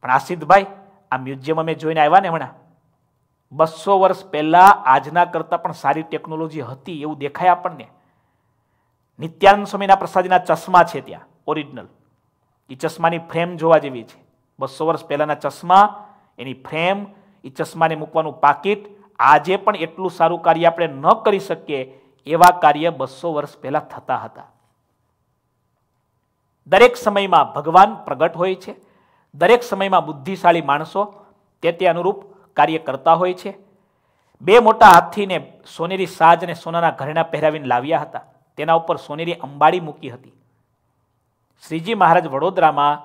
પણ આસિદભાઈ આ મ્યુઝિયમ અમે જોઈને આવ્યા ને હમણાં. બસો વર્ષ પહેલાં આજના કરતાં પણ સારી ટેકનોલોજી હતી એવું દેખાય આપણને. નિત્યાનંદ સ્વામીના પ્રસાદીના ચશ્મા છે ત્યાં ઓરિજિનલ એ ચશ્માની ફ્રેમ જોવા જેવી છે. બસો વર્ષ પહેલાંના ચશ્મા એની ફ્રેમ એ ચશ્માને મૂકવાનું પાકીટ, આજે પણ એટલું સારું કાર્ય આપણે ન કરી શકીએ, એવા કાર્ય બસો વર્ષ પહેલા થતા હતા. દરેક સમયમાં ભગવાન પ્રગટ હોય છે. દરેક સમયમાં બુદ્ધિશાળી માણસો તે તે અનુરૂપ કાર્ય કરતા હોય છે. બે મોટા હાથીને સોનેરી સાજ અને સોનાના ઘરેણા પહેરાવીને લાવ્યા હતા. તેના ઉપર સોનેરી અંબાડી મૂકી હતી. શ્રીજી મહારાજ વડોદરામાં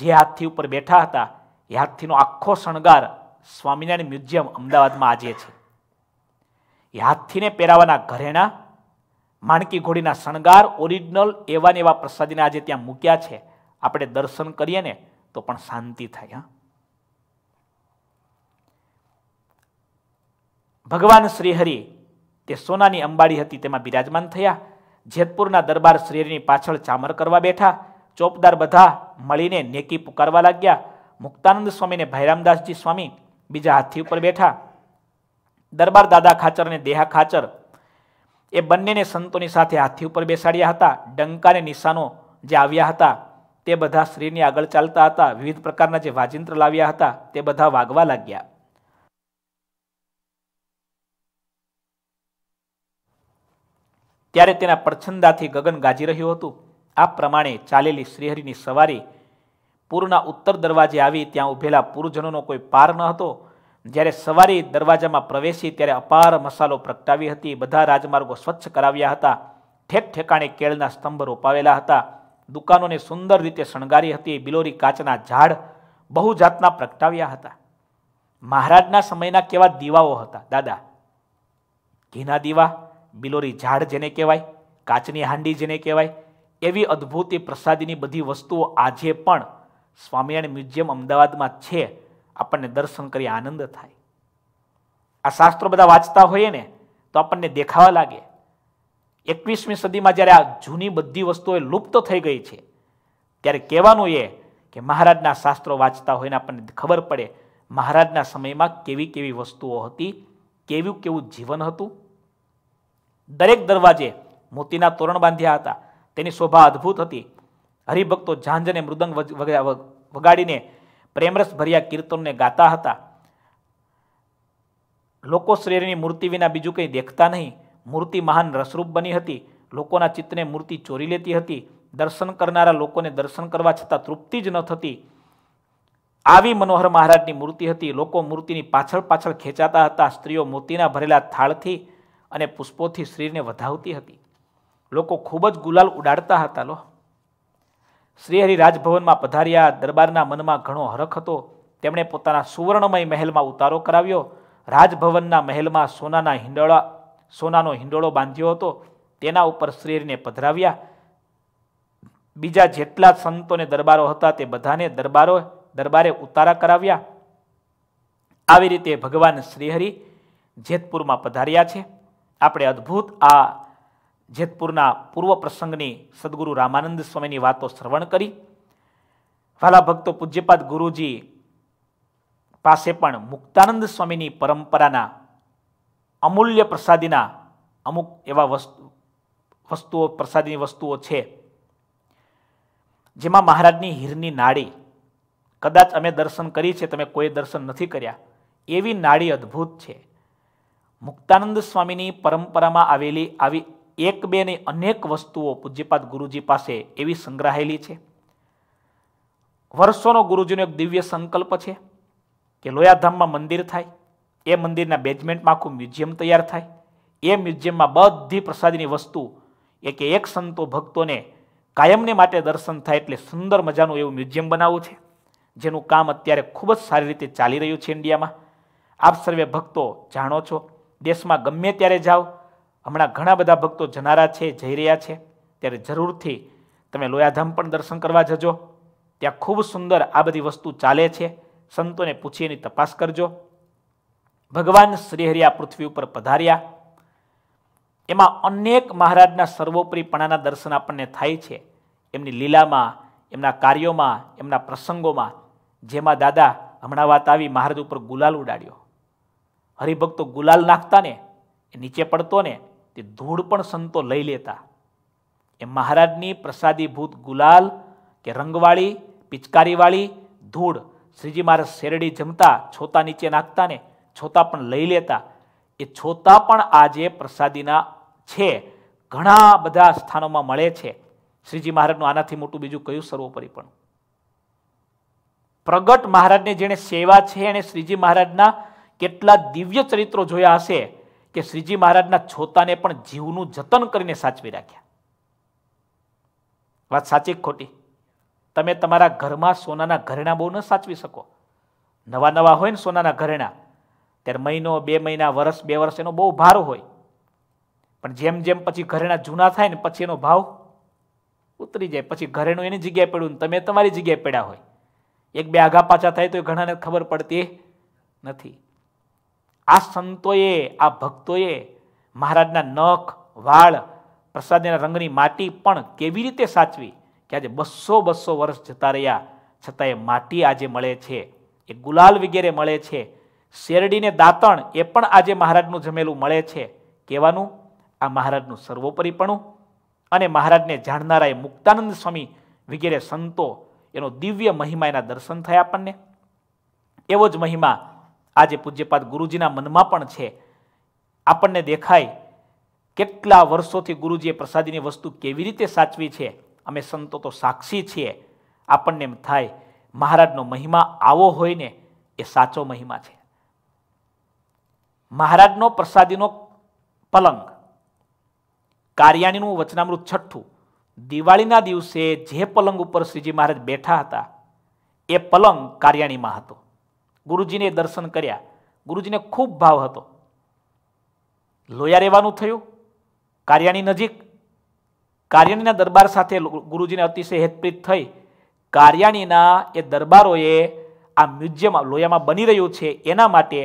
જે હાથી ઉપર બેઠા હતા હાથીનો આખો શણગાર સ્વામિનારાયણ મ્યુઝિયમ અમદાવાદમાં આજે છે. યાદથીને પહેરાવાના ઘરેણા, માણકી ઘોડીના શણગાર, ઓરિજિનલ એવા ને એવા પ્રસાદીને આજે ત્યાં મૂક્યા છે. આપણે દર્શન કરીએ ને તો પણ શાંતિ થાય, હા. ભગવાન શ્રીહરિ તે સોનાની અંબાડી હતી તેમાં બિરાજમાન થયા. જેતપુરના દરબાર શ્રીહરિની પાછળ ચામર કરવા બેઠા. ચોપદાર બધા મળીને નેકી પુકારવા લાગ્યા. મુક્તાનંદ સ્વામીને ભૈરામદાસજી સ્વામી બીજા હાથી ઉપર બેઠા. દરબાર દાદા ખાચર અને દેહા ખાચર એ બંનેને સંતોની સાથે હાથી ઉપર બેસાડ્યા હતા. ડંકાને નિશાનો જે આવ્યા હતા તે બધા સ્ત્રીની આગળ ચાલતા હતા. વિવિધ પ્રકારના જે વાજિંત્ર લાવ્યા હતા તે બધા વાગવા લાગ્યા. ત્યારે તેના પ્રછંદાથી ગગન ગાજી રહ્યું હતું. આ પ્રમાણે ચાલેલી શ્રીહરિની સવારી પૂરના ઉત્તર દરવાજે આવી ત્યાં ઉભેલા પૂરજનોનો કોઈ પાર ન હતો. જ્યારે સવારી દરવાજામાં પ્રવેશી ત્યારે અપાર મસાલો પ્રગટાવી હતી. બધા રાજમાર્ગો સ્વચ્છ કરાવ્યા હતા. ઠેક ઠેકાણે કેળના સ્તંભ રોપાવેલા હતા. દુકાનોને સુંદર રીતે શણગારી હતી. બિલોરી કાચના ઝાડ બહુ જાતના પ્રગટાવ્યા હતા. મહારાજના સમયના કેવા દીવાઓ હતા દાદા. ઘીના દીવા, બિલોરી ઝાડ જેને કહેવાય, કાચની હાંડી જેને કહેવાય, એવી અદ્ભુત પ્રસાદીની બધી વસ્તુઓ આજે પણ સ્વામિનારાયણ મ્યુઝિયમ અમદાવાદમાં છે, આપણને દર્શન કરી આનંદ થાય. આ શાસ્ત્રો બધા વાંચતા હોઈએ ને, તો આપણને દેખાવા લાગે. એકવીસમી સદીમાં જ્યારે આ જૂની બધી વસ્તુઓ લુપ્ત થઈ ગઈ છે, ત્યારે કહેવાનું એ કે મહારાજના શાસ્ત્રો વાંચતા હોય ને આપણને ખબર પડે મહારાજના સમયમાં કેવી કેવી વસ્તુઓ હતી, કેવું કેવું જીવન હતું. દરેક દરવાજે મોતીના તોરણ બાંધ્યા હતા, તેની શોભા અદ્ભુત હતી. હરિભક્તો ઝાંઝને મૃદંગ વગાડીને પ્રેમરસ ભર્યા કીર્તનને ગાતા હતા. લોકો શ્રેયની મૂર્તિ વિના બીજું કંઈ દેખતા નહીં. મૂર્તિ મહાન રસરૂપ બની હતી. લોકોના ચિત્તને મૂર્તિ ચોરી લેતી હતી. દર્શન કરનારા લોકોને દર્શન કરવા છતાં તૃપ્તિ જ ન થતી. આવી મનોહર મહારાજની મૂર્તિ હતી. લોકો મૂર્તિની પાછળ પાછળ ખેંચાતા હતા. સ્ત્રીઓ મોતીના ભરેલા થાળથી અને પુષ્પોથી શ્રીને વધાવતી હતી. લોકો ખૂબ જ ગુલાલ ઉડાડતા હતા, લો. શ્રીહરિ રાજભવનમાં પધાર્યા, દરબારના મનમાં ઘણો હરખ હતો. તેમણે પોતાના સુવર્ણમય મહેલમાં ઉતારો કરાવ્યો. રાજભવનના મહેલમાં સોનાના હિંડોળા, સોનાનો હિંડોળો બાંધ્યો હતો. તેના ઉપર શ્રીહરિને પધરાવ્યા. બીજા જેટલા સંતોને દરબારો હતા તે બધાને દરબારો, દરબારે ઉતારા કરાવ્યા. આવી રીતે ભગવાન શ્રીહરિ જેતપુરમાં પધાર્યા છે. આપણે અદ્ભુત આ જેતપુરના પૂર્વ પ્રસંગની સદગુરુ રામાનંદ સ્વામીની વાતો શ્રવણ કરી. વાલા ભક્તો પૂજ્યપાદ ગુરુજી પાસે પણ મુક્તાનંદ સ્વામીની પરંપરાના અમૂલ્ય પ્રસાદીના અમુક એવા વસ્તુ, વસ્તુઓ, પ્રસાદીની વસ્તુઓ છે. જેમાં મહારાજની હીરની નાડી કદાચ અમે દર્શન કરી છે, તમે કોઈ દર્શન નથી કર્યા, એવી નાડી અદ્ભુત છે. મુક્તાનંદ સ્વામીની પરંપરામાં આવેલી, આવી એક બે ની અનેક વસ્તુઓ પૂજ્યપાદ ગુરુજી પાસે એવી સંગ્રહાયેલી છે. વર્ષોનો ગુરુજીનો એક દિવ્ય સંકલ્પ છે કે લોયાધામમાં મંદિર થાય, એ મંદિરના બેઝમેન્ટમાં આખું મ્યુઝિયમ તૈયાર થાય, એ મ્યુઝિયમમાં બધી પ્રસાદીની વસ્તુ એક એક સંતો ભક્તોને કાયમને માટે દર્શન થાય એટલે સુંદર મજાનું એવું મ્યુઝિયમ બનાવવું છે. જેનું કામ અત્યારે ખૂબ જ સારી રીતે ચાલી રહ્યું છે ઇન્ડિયામાં. આપ સર્વે ભક્તો જાણો છો, દેશમાં ગમે ત્યારે જાઓ હમણાં ઘણા બધા ભક્તો જનારા છે, જઈ રહ્યા છે. ત્યારે જરૂરથી તમે લોયાધામ પણ દર્શન કરવા જજો. ત્યાં ખૂબ સુંદર આ બધી વસ્તુ ચાલે છે. સંતોને પૂછી એની તપાસ કરજો. ભગવાન શ્રીહરિ આ પૃથ્વી ઉપર પધાર્યા. એમાં અનેક મહારાજના સર્વોપરીપણાના દર્શન આપણને થાય છે. એમની લીલામાં, એમના કાર્યોમાં, એમના પ્રસંગોમાં, જેમાં દાદા હમણાં વાત આવી, મહારાજ ઉપર ગુલાલ ઉડાડ્યો. હરિભક્તો ગુલાલ નાખતા ને નીચે પડતો ને તે ધૂળ પણ સંતો લઈ લેતા. એ મહારાજની પ્રસાદીભૂત ગુલાલ કે રંગવાળી, પિચકારીવાળી ધૂળ શ્રીજી મહારાજ શેરડી જમતા, છોતા નીચે નાખતા ને છોતા પણ લઈ લેતા. એ છોતા પણ આજે પ્રસાદીના છે. ઘણા બધા સ્થાનોમાં મળે છે. શ્રીજી મહારાજનું આનાથી મોટું બીજું કયું સર્વોપરી પણ? પ્રગટ મહારાજને જેણે સેવા છે, એણે શ્રીજી મહારાજના કેટલા દિવ્ય ચરિત્રો જોયા હશે. કે શ્રીજી મહારાજના છોતાને પણ જીવનું જતન કરીને સાચવી રાખ્યા. વાત સાચી ખોટી? તમે તમારા ઘરમાં સોનાના ઘરેણા બહુ ન સાચવી શકો. નવા નવા હોય ને સોનાના ઘરેણા. ત્યારે મહિનો, બે મહિના, વર્ષ, બે વર્ષ એનો બહુ ભાર હોય. પણ જેમ જેમ પછી ઘરેણા જૂના થાય ને પછી એનો ભાવ ઉતરી જાય. પછી ઘરેણું એની જગ્યાએ પડ્યું તમે તમારી જગ્યાએ પડ્યા હોય. એક બે આઘા પાછા થાય તો એ ઘણાને ખબર પડતી નથી. આ સંતોએ, આ ભક્તોએ મહારાજના નખ, વાળ, પ્રસાદના રંગની માટી પણ કેવી રીતે સાચવી કે આજે બસો બસો વર્ષ જતા રહ્યા છતાં એ માટી આજે મળે છે, એ ગુલાલ વગેરે મળે છે, શેરડીને દાંતણ એ પણ આજે મહારાજનું જમેલું મળે છે. કહેવાનું, આ મહારાજનું સર્વોપરીપણું અને મહારાજને જાણનારા એ મુક્તાનંદ સ્વામી વગેરે સંતો, એનો દિવ્ય મહિમા એના દર્શન થયા આપણને. એવો જ મહિમા આજે પૂજ્યપાદ ગુરુજીના મનમાં પણ છે. આપણને દેખાય કેટલા વર્ષોથી ગુરુજીએ પ્રસાદીની વસ્તુ કેવી રીતે સાચવી છે. અમે સંતો તો સાક્ષી છીએ. આપણને એમ થાય, મહારાજનો મહિમા આવો હોય ને એ સાચો મહિમા છે. મહારાજનો પ્રસાદીનો પલંગ, કારિયાણીનું વચનામૃત છઠ્ઠું, દિવાળીના દિવસે જે પલંગ ઉપર શ્રીજી મહારાજ બેઠા હતા, એ પલંગ કાર્યાણીમાં હતો. ગુરુજીને દર્શન કર્યા. ગુરુજીને ખૂબ ભાવ હતો. લોયા રહેવાનું થયું. કાર્યાની નજીક કાર્યાણીના દરબાર સાથે ગુરુજીને અતિશય હેતપ્રીત થઈ. કાર્યાણીના એ દરબારોએ આ મ્યુઝિયમ લોયામાં બની રહ્યું છે એના માટે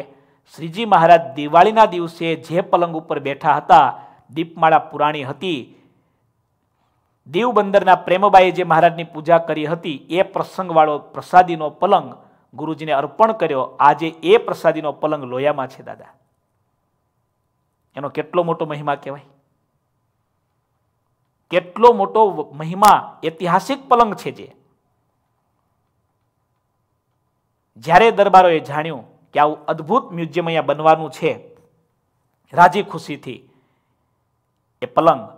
શ્રીજી મહારાજ દિવાળીના દિવસે જે પલંગ ઉપર બેઠા હતા, દીપમાળા પુરાણી હતી. દીવ બંદરના પ્રેમબાઈએ જે મહારાજની પૂજા કરી હતી, એ પ્રસંગવાળો પ્રસાદીનો પલંગ ગુરુજીને અર્પણ કર્યો. આજે એ પ્રસાદીનો પલંગ લોયામાં છે, દાદા. એનો કેટલો મોટો મહિમા કહેવાય? કેટલો મોટો મહિમા ઐતિહાસિક પલંગ છે જે. જ્યારે દરબારોએ જાણ્યું કે આવું અદ્ભુત મ્યુઝિયમ અહીંયા બનવાનું છે, રાજી ખુશીથી એ પલંગ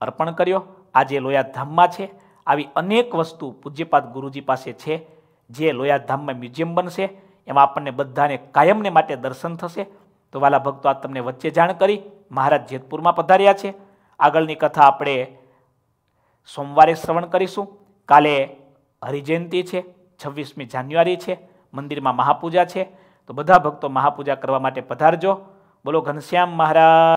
અર્પણ કર્યો. આજે લોયા ધામમાં છે. આવી અનેક વસ્તુ પૂજ્યપાદ ગુરુજી પાસે છે. જે લોયાધામમાં મ્યુઝિયમ બનશે, એમાં આપણને બધાને કાયમને માટે દર્શન થશે. તો વાલા ભક્તો આ તમને વચ્ચે જાણ કરી, મહારાજ જેતપુરમાં પધાર્યા છે. આગળની કથા આપણે સોમવારે શ્રવણ કરીશું. કાલે હરિજયંતિ છે, છવ્વીસમી જાન્યુઆરી છે, મંદિરમાં મહાપૂજા છે. તો બધા ભક્તો મહાપૂજા કરવા માટે પધારજો. બોલો ઘનશ્યામ મહારાજ.